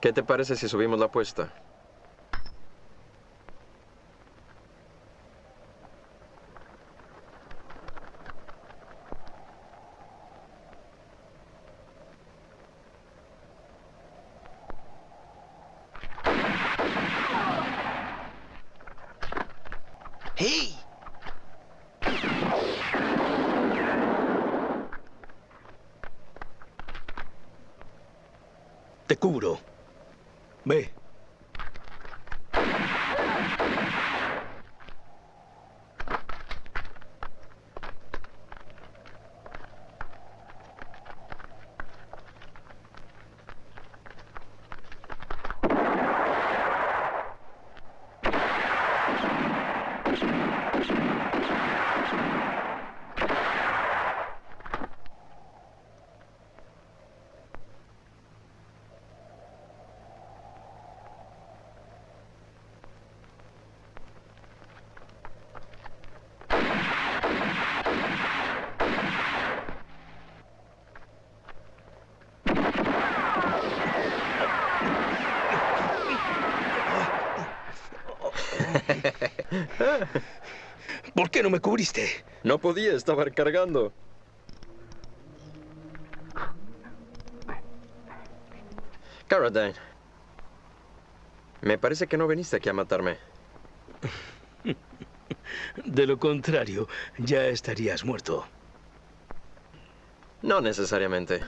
F: ¿Qué te parece si subimos la apuesta?
A: ¡Hey! Te cubro. Ve. ¿Por qué no me cubriste?
F: No podía, estaba recargando. Caradine. Me parece que no viniste aquí a matarme.
A: De lo contrario, ya estarías muerto.
F: No necesariamente.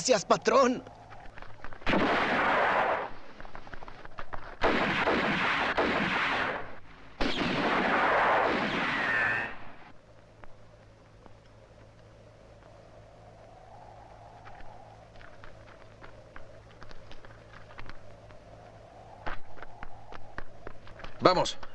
B: Gracias, patrón.
F: Vamos.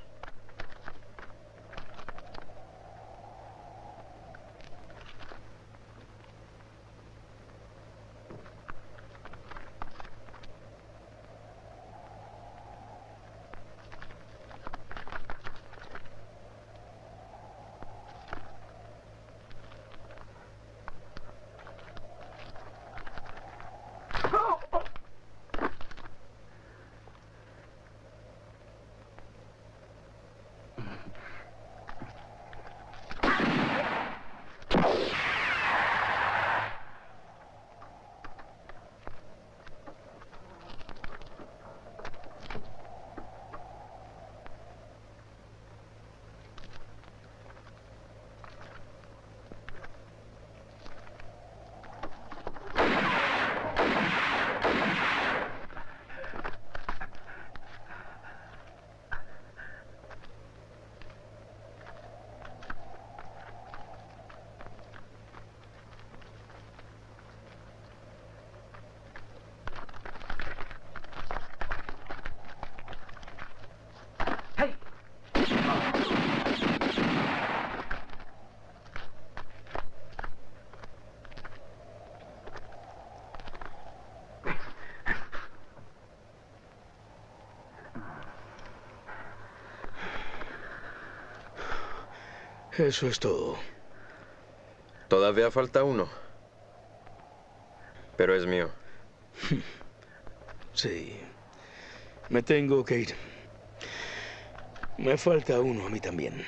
A: Eso es todo.
F: Todavía falta uno. Pero es mío.
A: Sí. Me tengo que ir. Me falta uno a mí también.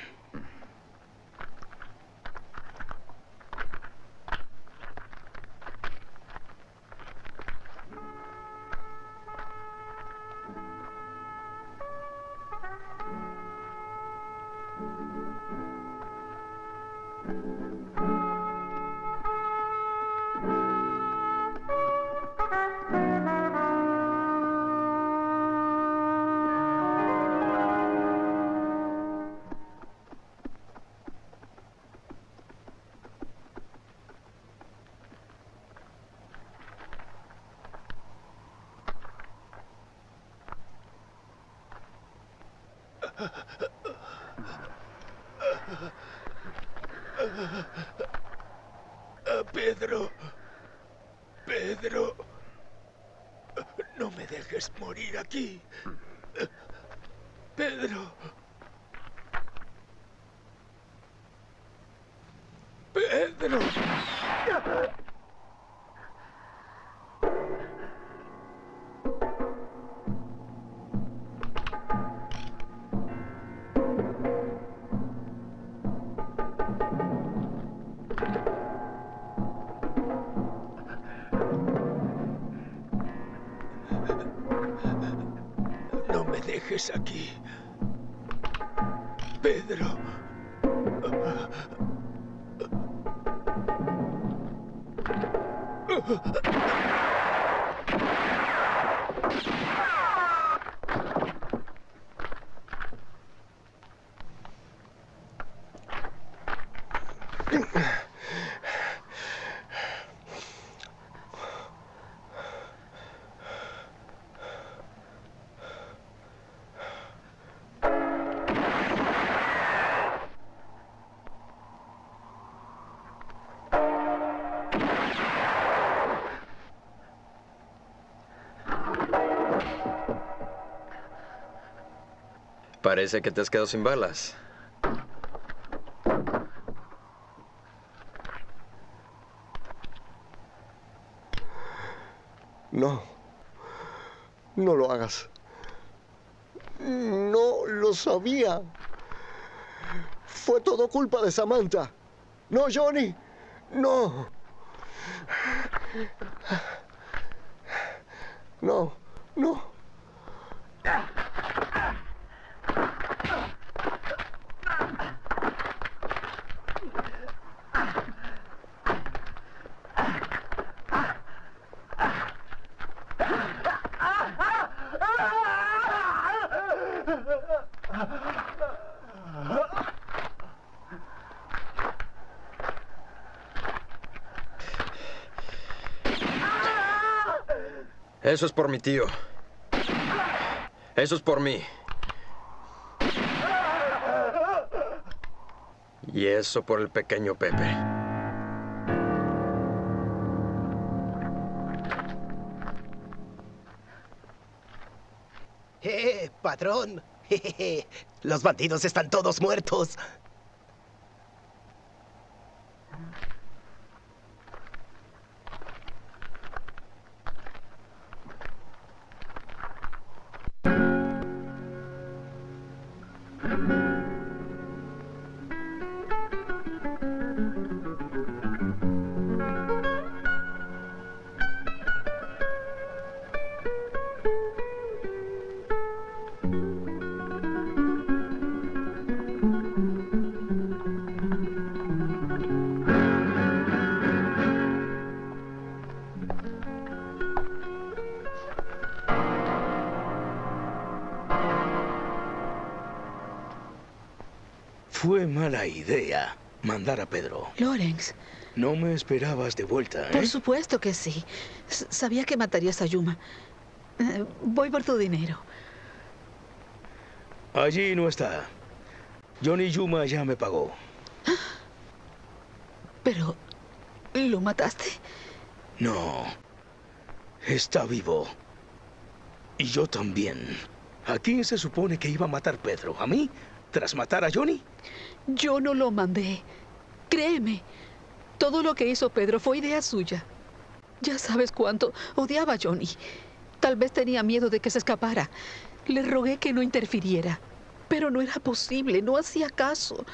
F: Parece que te has quedado sin balas.
G: No. No lo hagas. No lo sabía. Fue todo culpa de Samantha. No, Johnny. No. No, no.
F: Eso es por mi tío. Eso es por mí. Y eso por el pequeño Pepe.
B: ¡Eh, patrón! Los bandidos están todos muertos.
A: No me esperabas de vuelta, ¿eh?
D: por supuesto que sí. S- sabía que matarías a Yuma. Eh, voy por tu dinero.
A: Allí no está. Johnny Yuma ya me pagó.
D: Pero, ¿lo mataste?
A: No. Está vivo. Y yo también. ¿A quién se supone que iba a matar Pedro? ¿A mí? ¿Tras matar a Johnny?
D: Yo no lo mandé. Créeme. Todo lo que hizo Pedro fue idea suya. Ya sabes cuánto odiaba a Johnny. Tal vez tenía miedo de que se escapara. Le rogué que no interfiriera. Pero no era posible, no hacía caso.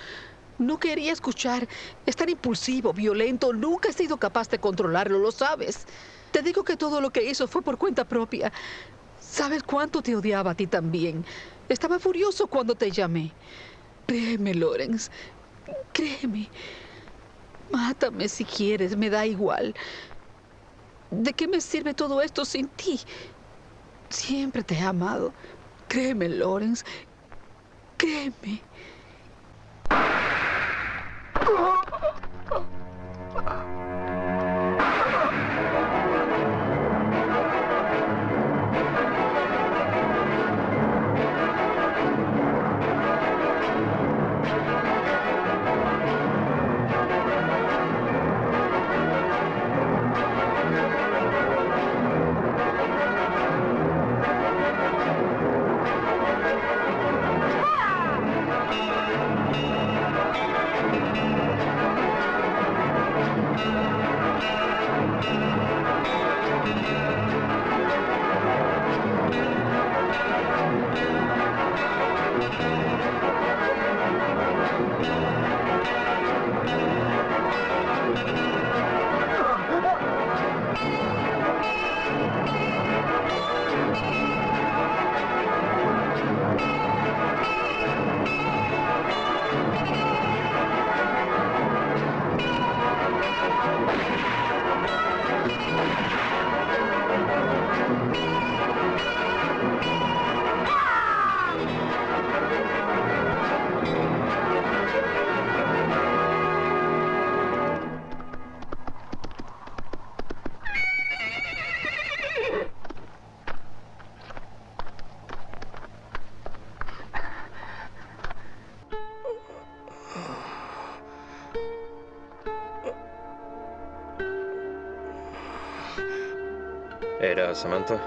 D: No quería escuchar. Es tan impulsivo, violento. Nunca he sido capaz de controlarlo, lo sabes. Te digo que todo lo que hizo fue por cuenta propia. ¿Sabes cuánto te odiaba a ti también? Estaba furioso cuando te llamé. Créeme, Lawrence. Créeme. Mátame si quieres, me da igual. ¿De qué me sirve todo esto sin ti? Siempre te he amado. Créeme, Lawrence. Créeme.
F: Samantha?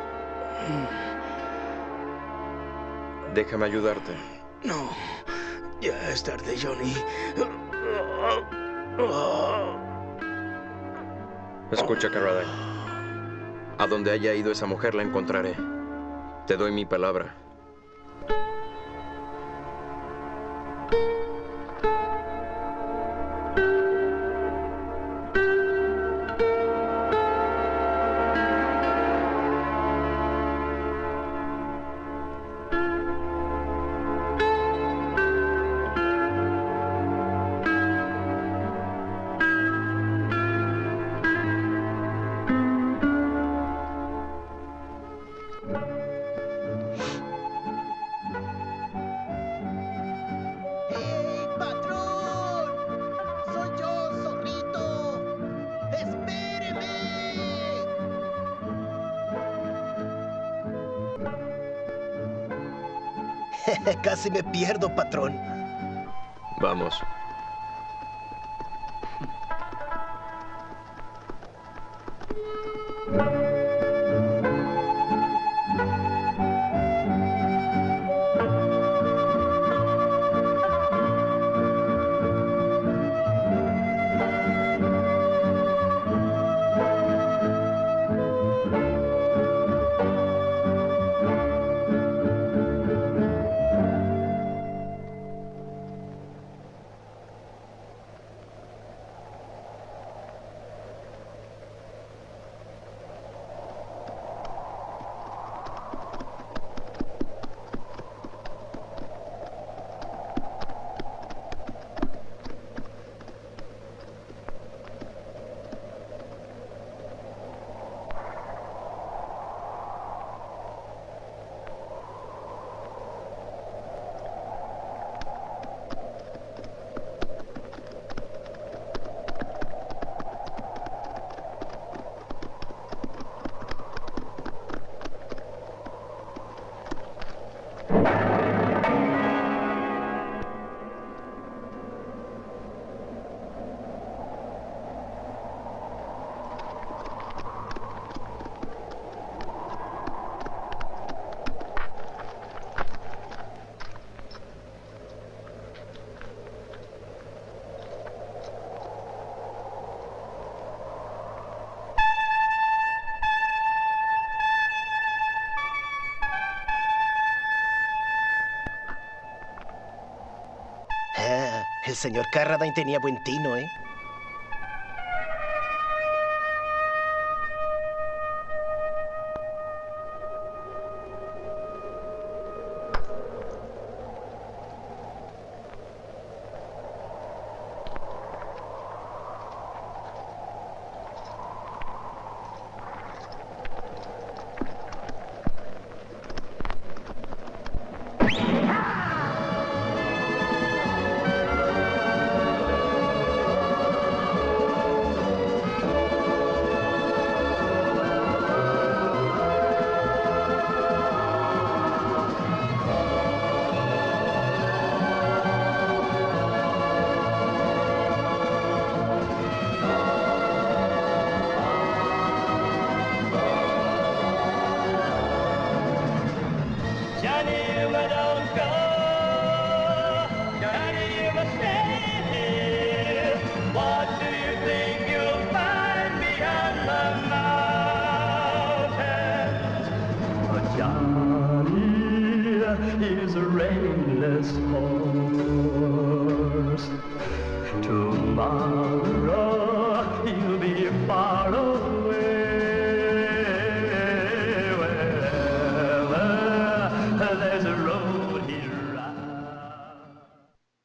F: Déjame ayudarte.
A: No, ya es tarde, Johnny.
F: Escucha, Carradine. A donde haya ido esa mujer la encontraré. Te doy mi palabra.
B: Me pierdo, patrón.
F: Vamos.
B: El señor Carradine tenía buen tino, ¿eh?